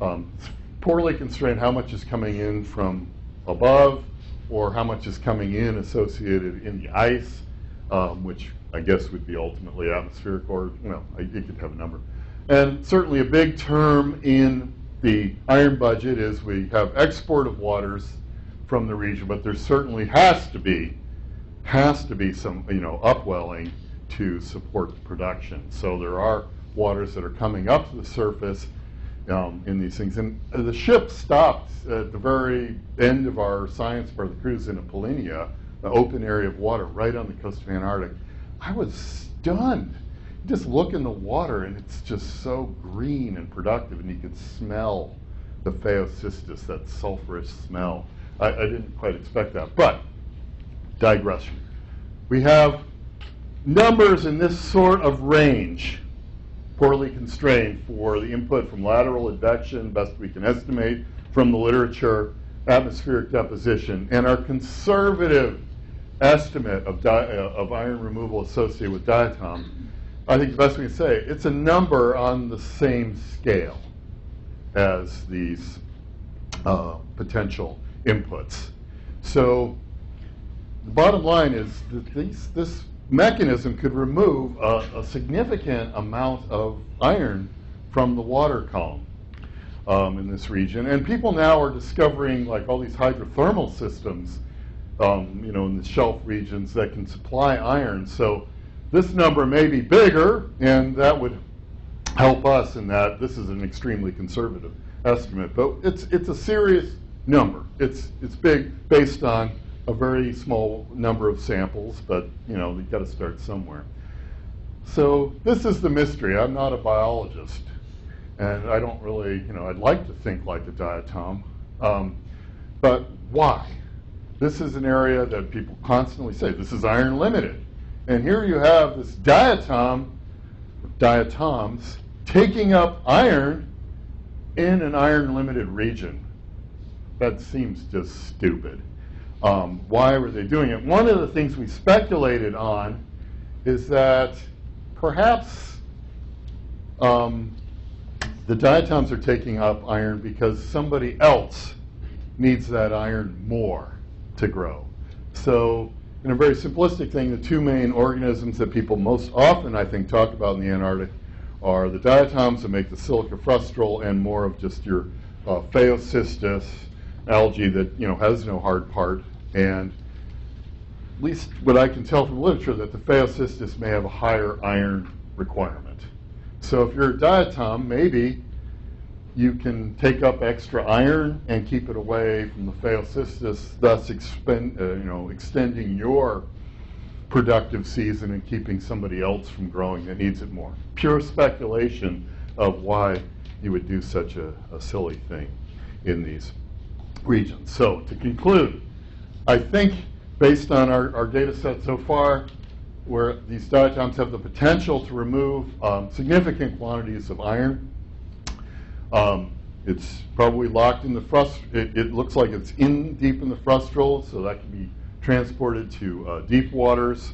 Um, poorly constrained how much is coming in from above or how much is coming in associated in the ice, um, which I guess would be ultimately atmospheric or, well, I- you could have a number. And certainly a big term in the iron budget is we have export of waters from the region, but there certainly has to be, has to be some, you know, upwelling to support the production. So there are waters that are coming up to the surface um, in these things. And the ship stopped at the very end of our science part of the cruise in a polynya, an open area of water right on the coast of Antarctic. I was stunned. You just look in the water and it's just so green and productive, and you can smell the phaeocystis, that sulfurous smell. I, I didn't quite expect that. But, digression. We have numbers in this sort of range poorly constrained for the input from lateral advection, best we can estimate from the literature, atmospheric deposition, and our conservative estimate of, uh, of iron removal associated with diatom, I think the best we can say, it's a number on the same scale as these uh, potential inputs. So the bottom line is that these, this mechanism could remove a, a significant amount of iron from the water column um, in this region. And people now are discovering like all these hydrothermal systems, um, you know, in the shelf regions that can supply iron. So this number may be bigger, and that would help us in that this is an extremely conservative estimate. But it's it's a serious number. It's it's big based on a very small number of samples, but you know, you've got to start somewhere. So this is the mystery. I'm not a biologist, and I don't really, you know, I'd like to think like a diatom, um, but why? This is an area that people constantly say this is iron limited, and here you have this diatom, diatoms taking up iron in an iron limited region. That seems just stupid. Um, why were they doing it? One of the things we speculated on is that perhaps um, the diatoms are taking up iron because somebody else needs that iron more to grow. So, in a very simplistic thing, the two main organisms that people most often, I think, talk about in the Antarctic are the diatoms that make the silica frustral and more of just your uh, phaeocystis, algae that you know has no hard part, and at least what I can tell from the literature that the phaeocystis may have a higher iron requirement. So if you're a diatom, maybe you can take up extra iron and keep it away from the phaeocystis, thus expend, uh, you know, extending your productive season and keeping somebody else from growing that needs it more. Pure speculation of why you would do such a, a silly thing in these regions. So to conclude, I think based on our, our data set so far, where these diatoms have the potential to remove um, significant quantities of iron, um, it's probably locked in the frust. It, it, looks like it's in deep in the frustral, so that can be transported to uh, deep waters.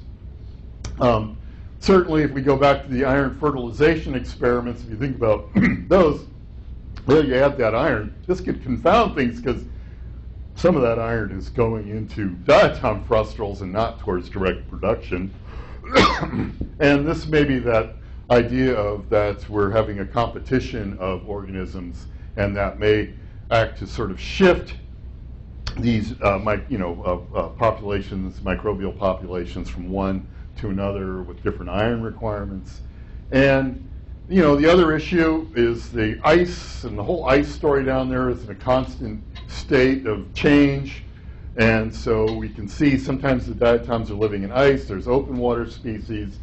Um, certainly, if we go back to the iron fertilization experiments, if you think about those, well, you add that iron. This could confound things because some of that iron is going into diatom frustrals and not towards direct production. and this may be that idea of that we're having a competition of organisms, and that may act to sort of shift these, uh, my, you know, uh, uh, populations, microbial populations, from one to another with different iron requirements. And you know, the other issue is the ice, and the whole ice story down there is in a constant state of change. And so we can see sometimes the diatoms are living in ice. There's open water species.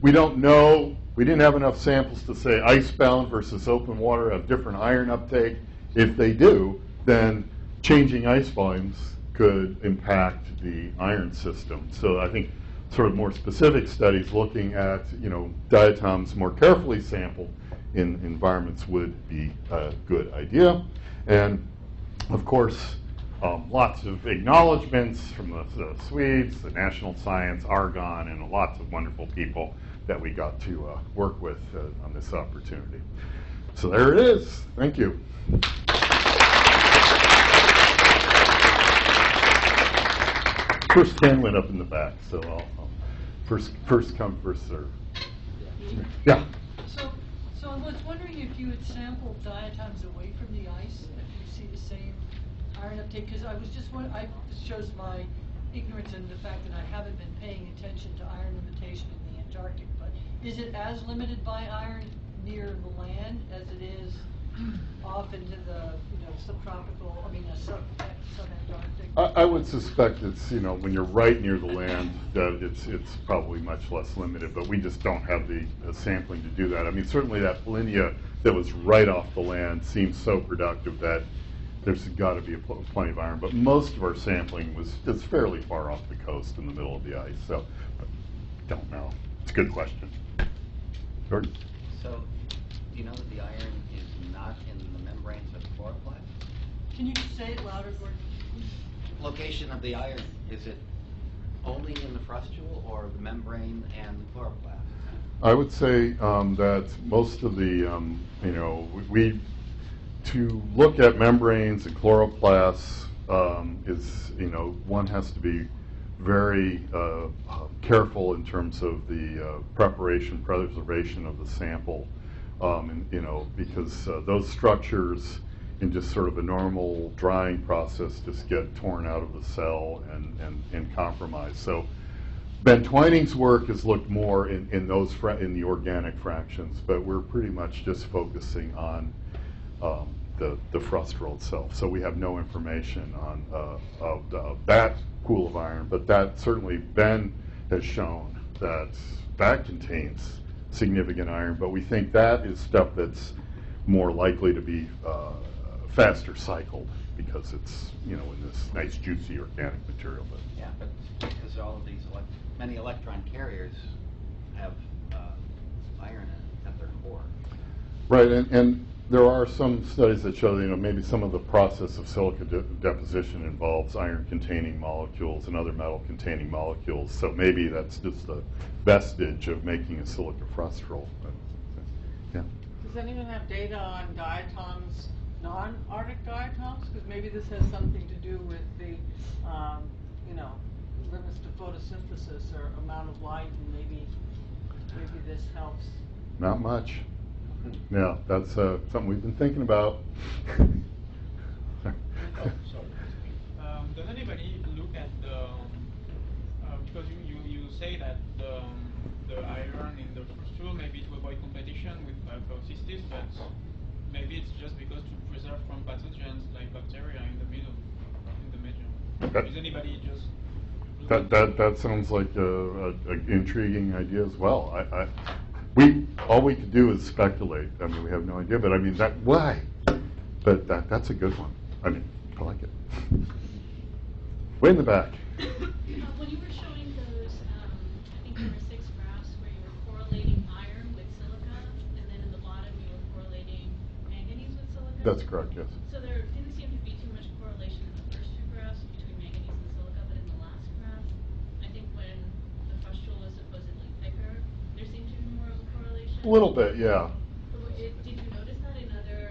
We don't know. We didn't have enough samples to say icebound versus open water have different iron uptake. If they do, then changing ice volumes could impact the iron system. So I think sort of more specific studies looking at you know diatoms more carefully sampled in environments would be a good idea. And of course, um, lots of acknowledgments from the, the Swedes, the National Science, Argonne, and lots of wonderful people that we got to uh, work with uh, on this opportunity. So there it is. Thank you. First hand went up in the back, so I'll, I'll first first come, first serve. Yeah. So, so I was wondering if you had sampled diatoms away from the ice, if you see the same iron uptake, because I was just I, this shows my ignorance and the fact that I haven't been paying attention to iron limitation in the Antarctic, but is it as limited by iron near the land as it is off into the, you know, subtropical, I mean, uh, sub, sub-Antarctic? I, I would suspect it's, you know, when you're right near the land, that it's, it's probably much less limited, but we just don't have the, the sampling to do that. I mean, certainly that linear that was right off the land seems so productive that there's got to be a pl- plenty of iron, but most of our sampling was, is fairly far off the coast in the middle of the ice, so, don't know. It's a good question. Jordan? So, do you know that the iron is not in the membranes of the chloroplast? Can you say it louder, Gordon? Location of the iron, is it only in the frustule or the membrane and the chloroplast? I would say um, that most of the, um, you know, we- we, to look at membranes and chloroplasts um, is, you know, one has to be very uh, careful in terms of the uh, preparation, preservation of the sample, um, and, you know, because uh, those structures in just sort of a normal drying process just get torn out of the cell and, and, and compromised. So Ben Twining's work has looked more in, in those in the organic fractions, but we're pretty much just focusing on um, the, the frustral itself. So we have no information on uh, of, the- that pool of iron, but that certainly Ben has shown that that contains significant iron, but we think that is stuff that's more likely to be uh, faster cycled because it's, you know, in this nice juicy organic material. But Yeah, but because all of these, elec- many electron carriers have uh, iron at their core. Right, and, and there are some studies that show, you know, maybe some of the process of silica de- deposition involves iron-containing molecules and other metal-containing molecules. So maybe that's just a vestige of making a silica frustral. Yeah. Does anyone have data on diatoms, non-Arctic diatoms? Because maybe this has something to do with the, um, you know, limits to photosynthesis or amount of light, and maybe, maybe this helps. Not much. Yeah, that's uh, something we've been thinking about. Oh, sorry. Um, does anybody look at the, uh, because you, you, you say that the, um, the iron in the frustule maybe to avoid competition with uh, but maybe it's just because to preserve from pathogens like bacteria in the middle, in the medium. Okay. Is anybody just? That, that, that sounds like a, a, a intriguing idea as well. I, I, we, all we could do is speculate. I mean, we have no idea, but I mean, that, why? But that, that's a good one. I mean, I like it. Way in the back. When you were showing those, um, I think there were six graphs where you were correlating iron with silica, and then in the bottom you were correlating manganese with silica? That's correct, yes. So there didn't seem to be too much correlation in the first two graphs between manganese and silica, but in the last graph, I think when the frustule was supposedly thicker, there seemed to be more of a correlation. A little bit, yeah. So wa- it- Did you notice that in other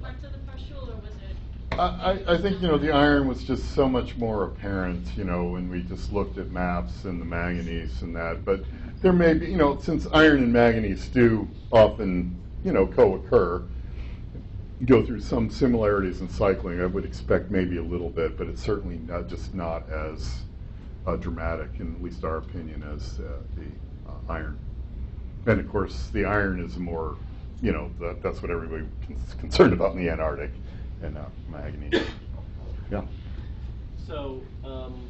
parts of the frustule, or was it? I, I- I think, you know, the iron was just so much more apparent, you know, when we just looked at maps and the manganese and that. But there may be, you know, since iron and manganese do often, you know, co-occur, go through some similarities in cycling, I would expect maybe a little bit, but it's certainly not, just not as uh, dramatic, in at least our opinion, as uh, the uh, iron. And of course, the iron is more, you know, that, that's what everybody is concerned about in the Antarctic, and uh, manganese. Yeah. So, um,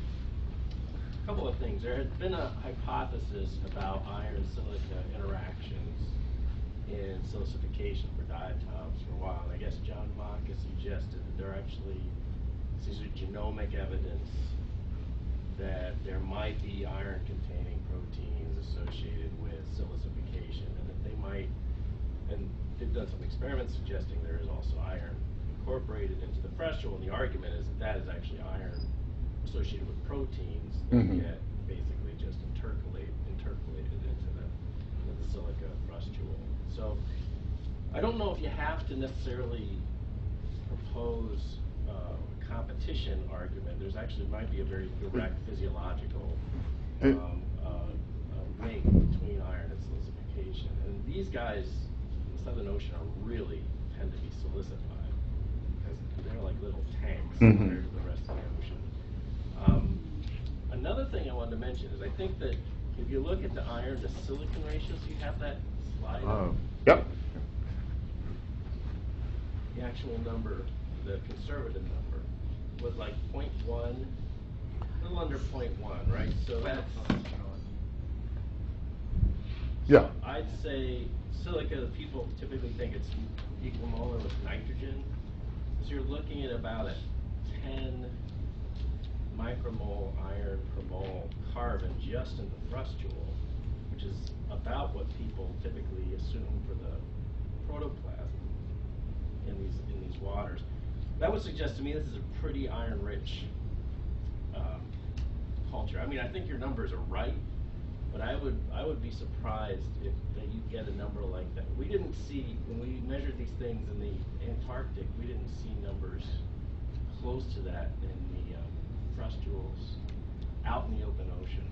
a couple of things. There had been a hypothesis about iron silica interactions in silicification for diatoms for a while. And I guess John Mock has suggested that there actually to be genomic evidence that there might be iron-containing proteins associated with silicification, might and they've done some experiments suggesting there is also iron incorporated into the frustrule, and the argument is that that is actually iron associated with proteins that Mhm. get basically just intercalate, intercalated into the, into the silica frustule. So, I don't know if you have to necessarily propose uh, a competition argument. There's actually might be a very direct physiological um, uh, uh, link between iron and silicification. And these guys in the Southern Ocean are really tend to be silicified because they're like little tanks Mhm. compared to the rest of the ocean. Um, another thing I wanted to mention is I think that if you look at the iron to silicon ratios, you have that slide. Uh, Yep. the actual number, the conservative number, was like point one, a little under point one, right? So that's, Yeah. I'd say silica, people typically think it's equimolar with nitrogen. So you're looking at about a ten micromole iron per mole carbon just in the frustule, which is about what people typically assume for the protoplasm in these, in these waters. That would suggest to me this is a pretty iron-rich um, culture. I mean, I think your numbers are right, but I would, I would be surprised if, that you get a number like that. We didn't see, when we measured these things in the Antarctic, we didn't see numbers close to that in the um, frustules out in the open ocean,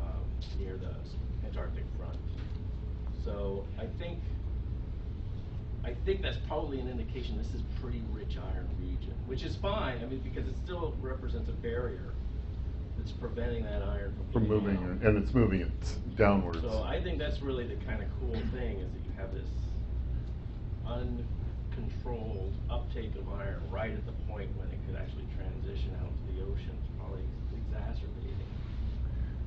um, near the Antarctic front. So I think, I think that's probably an indication this is pretty rich iron region, which is fine, I mean, because it still represents a barrier that's preventing that iron from From moving, out. and it's moving it downwards. So I think that's really the kind of cool thing, is that you have this uncontrolled uptake of iron right at the point when it could actually transition out to the ocean, It's probably exacerbating.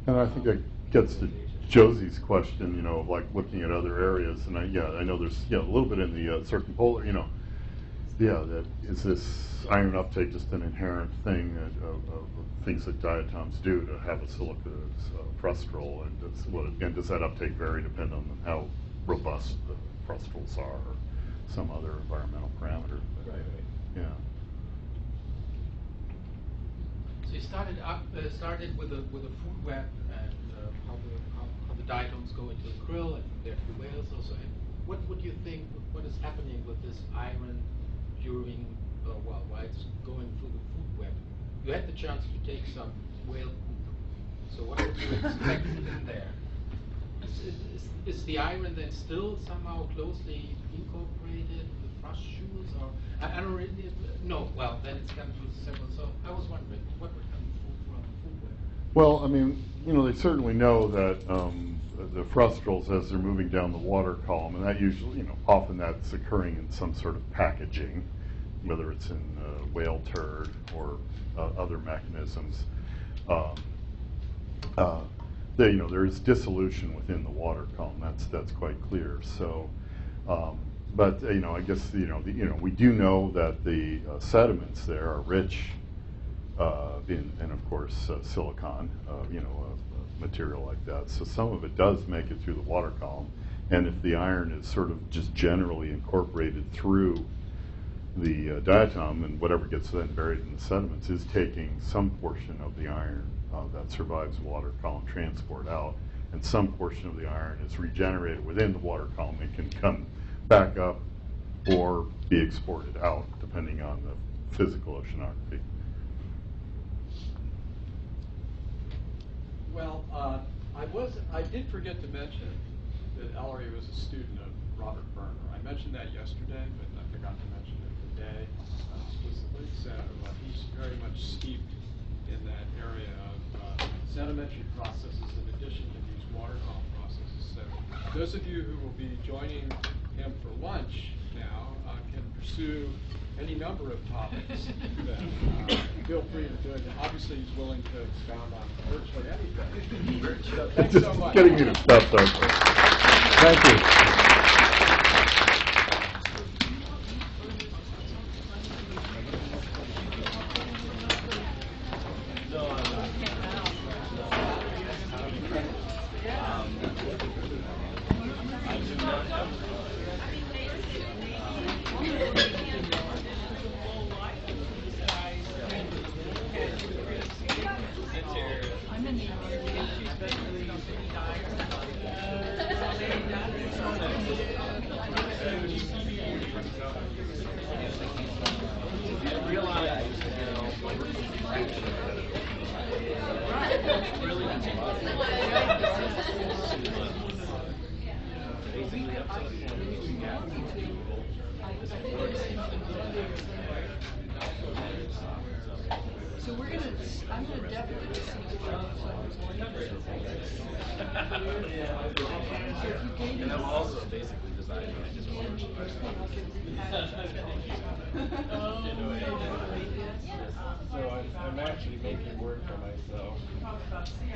And I think that gets to Josie's question, you know, of like looking at other areas, and I, yeah, I know there's, yeah, a little bit in the uh, circumpolar, you know, yeah, that, is this iron uptake just an inherent thing that, of, of things that diatoms do to have a silica uh, frustral, and does, what, and does that uptake vary depending on how robust the frustrals are, or some other environmental parameter? but, Right, right. Yeah. So you started up, uh, started with a, with a food web and uh, how the, how, how the diatoms go into the krill and there to the whales also. And what would you think, what is happening with this iron during, uh, well, while it's going through the food web? You had the chance to take some whale poop. So what would you expect in there? Is, is, is the iron then still somehow closely incorporated with shoes? or, I, I don't really, no, well, then it's come to several, so I was wondering, what would come from the food web? Well, I mean, you know, they certainly know that um, the frustrals, as they're moving down the water column, and that usually, you know, often that's occurring in some sort of packaging, whether it's in uh, whale turd or uh, other mechanisms. Um, uh, they, you know, there is dissolution within the water column. That's that's quite clear. So, um, but you know, I guess you know, the, you know, we do know that the uh, sediments there are rich uh, in, and of course uh, silicon, you know, material like that. So some of it does make it through the water column, and if the iron is sort of just generally incorporated through the uh, diatom, and whatever gets then buried in the sediments is taking some portion of the iron uh, that survives water column transport out, and some portion of the iron is regenerated within the water column and can come back up or be exported out, depending on the physical oceanography. Well, uh, I was, I did forget to mention that Ellery was a student of Robert Berner. I mentioned that yesterday, but I forgot to mention it today uh, explicitly. So uh, he's very much steeped in that area of uh, sedimentary processes in addition to these water column processes. So those of you who will be joining him for lunch now uh, can pursue any number of topics. then, uh, feel free to do it. Obviously, he's willing to expound on virtually anything. So thanks Just so much. getting you to stop though. Thank you. So we're gonna, I'm gonna definitely And I'm also basically designing, I just want to. So I'm, I'm actually making work for myself.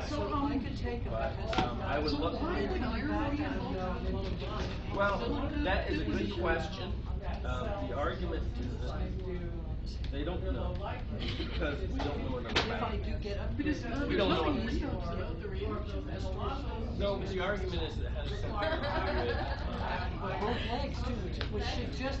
So um, I could take a. But, um, I would look. Well, that is a good question. Um, the argument is that they don't know, because we don't know enough I about it. get up. But it's, We don't know nothing what- readouts about the a lot of. No, but the argument is that it has something to do with, Both legs too, which, which suggests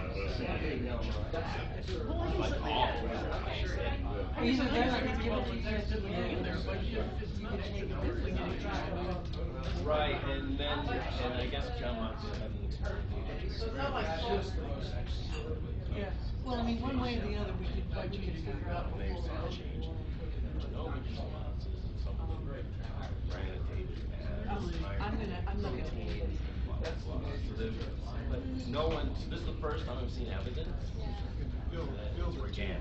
down. that, let's see. Like all of Or either that, or give it to you guys at the end. but if it's not accidentally getting it. Right, and then, and I guess John wants to have an experience. Yeah, well, I mean, one way or the other, we could, we could figure out what we'll do. changed. Genomic responses and some of them are annotated as. I'm, gonna, I'm looking at it. That's a lot. So there's, but no one, this is the first time I've seen evidence that it's organic.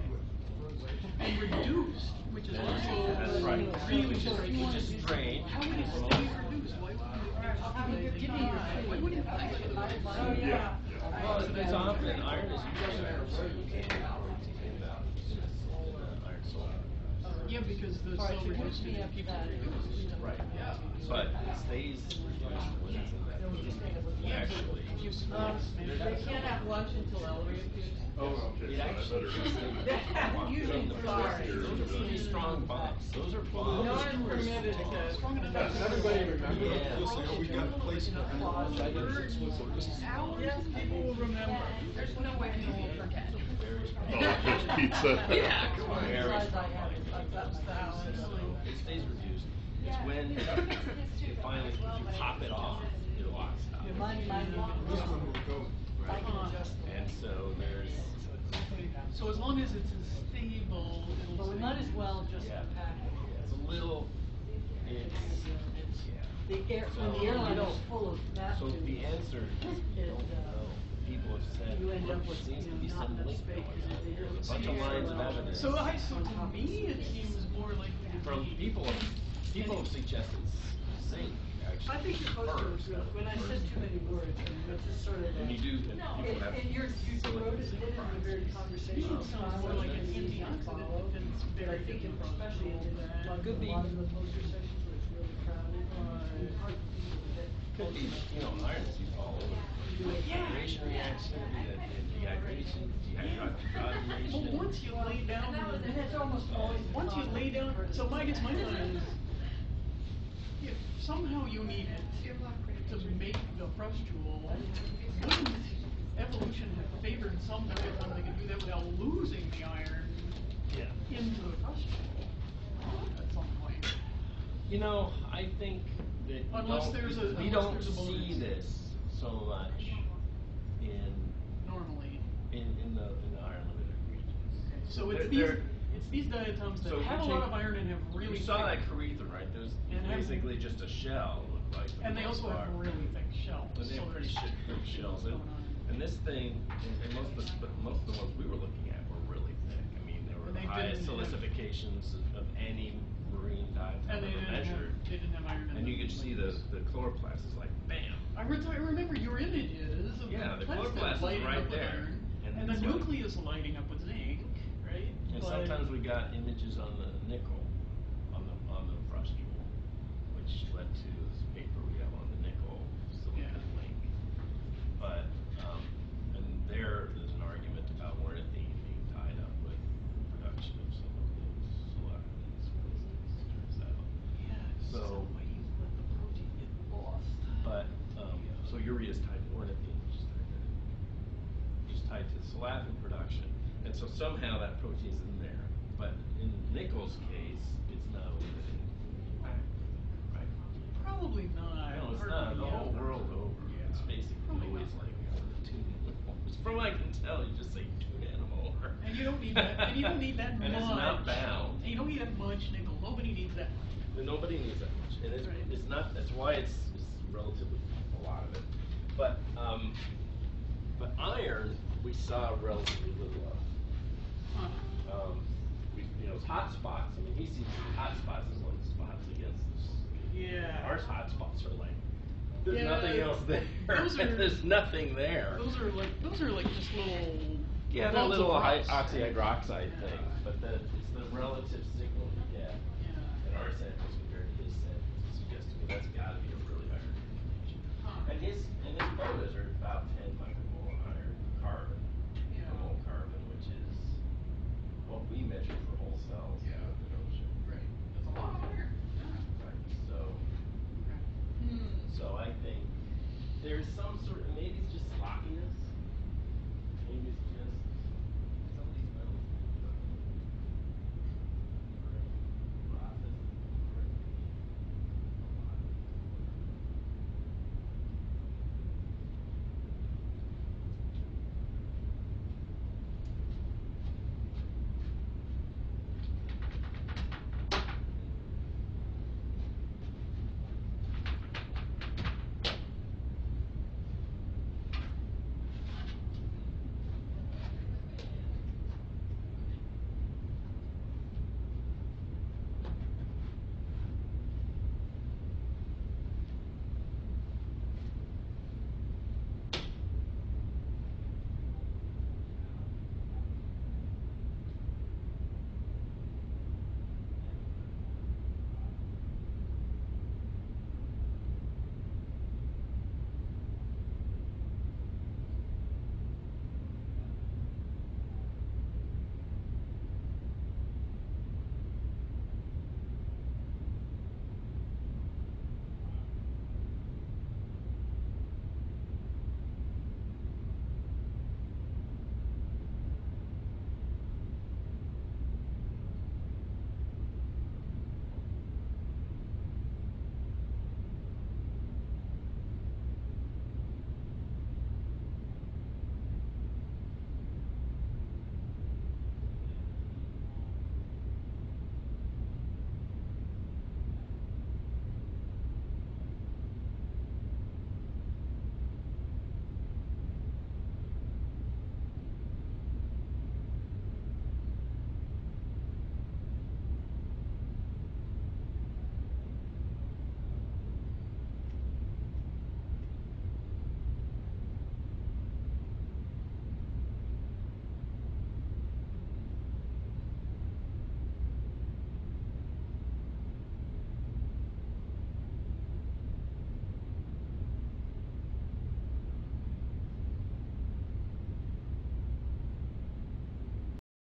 And reduced, which is also. That's right. Really Which is, strange. which is strange. How would it stay reduced? Why wouldn't it be Give me your populated? Why wouldn't it? Oh, yeah. Well, it's often, iron is usually in the iron soil. Yeah, because the All right, cell so what's reduced the it, after people that? reduced. Right, yeah. but it stays reduced when it's in that medium. Actually, Um, there's- can't have lunch until Ellery appears. Oh, okay, It so I actually better. Usually Those far. are pretty strong bombs, those are bombs. Non-permitted, uh. Does everybody remember Yeah. this, you we got a place in the college, I did six months, is. Yes, people will remember. There's no way people will forget. Oh, just pizza. Yeah, come on. Very Besides, That's the house. It stays reduced. It's when you finally, if you pop it off, it locks up. Yeah, mine, mine, This one will go. I can adjust. And so there's, So as long as it's stable, it'll. But we might as well just Yeah. unpack it. it's a little, it's, yeah. The air, when the airline is full of map So the tubes, answer is, we it, don't uh, know. People have said, you end up with, seems to you be not some enough link space, going because on. the air- There's a bunch of lines of evidence. So I, so to me, it seems more likely to. From people, people have suggested zinc, actually. I think your poster was first, good, when I said too many words, I mean, it's just sort of. And you do, and people And, have. and you're, you wrote it, zinc did it in a very process. conversational style, more like an easy to follow. But I think different especially in the, that. like, a lot of the poster sessions where it's really crowded, it's hard to deal with it. Well, these, you know, iron is used over. Reaction, the- the dehydration. But once you lay down, And it's almost always. once you lay down, so my, I guess my line is, if somehow you need to make the frustule, wouldn't evolution have favored some diatoms that could do that without losing the iron Yeah. into the frustule at some point? You know, I think that Unless there's a- we unless don't there's a see this so much in, Normally. in, in the, in the iron limited regions. So They're- it's these, they're- it's these diatoms that you have a lot of iron and have really. You saw that thick- right? There's And have- basically just a shell, look like. And the they most also have really thick shells. But they so have pretty thick shells, and, and this thing, and, and most of the, but most of the ones we were looking at were really thick. I mean, they were the highest didn't silicifications of- of any marine diatom And they ever didn't have, measured. they didn't have iron. And you could see the, the chloroplast is like, bam. I re- I remember your images of Yeah, the the plants chloroplast is lighting right up with there. iron, And and the it's like- nucleus lighting up with zinc, right? And But- sometimes we got images on the nickel, are, there's nothing there. Those are like those are like just little yeah, that little hi- oxyhydroxide yeah. thing. But the, it's the relative signal you get yeah. in our samples compared to his samples. Suggests to me that's got to be a really higher concentration. Huh. And his and his photos are there's some sort of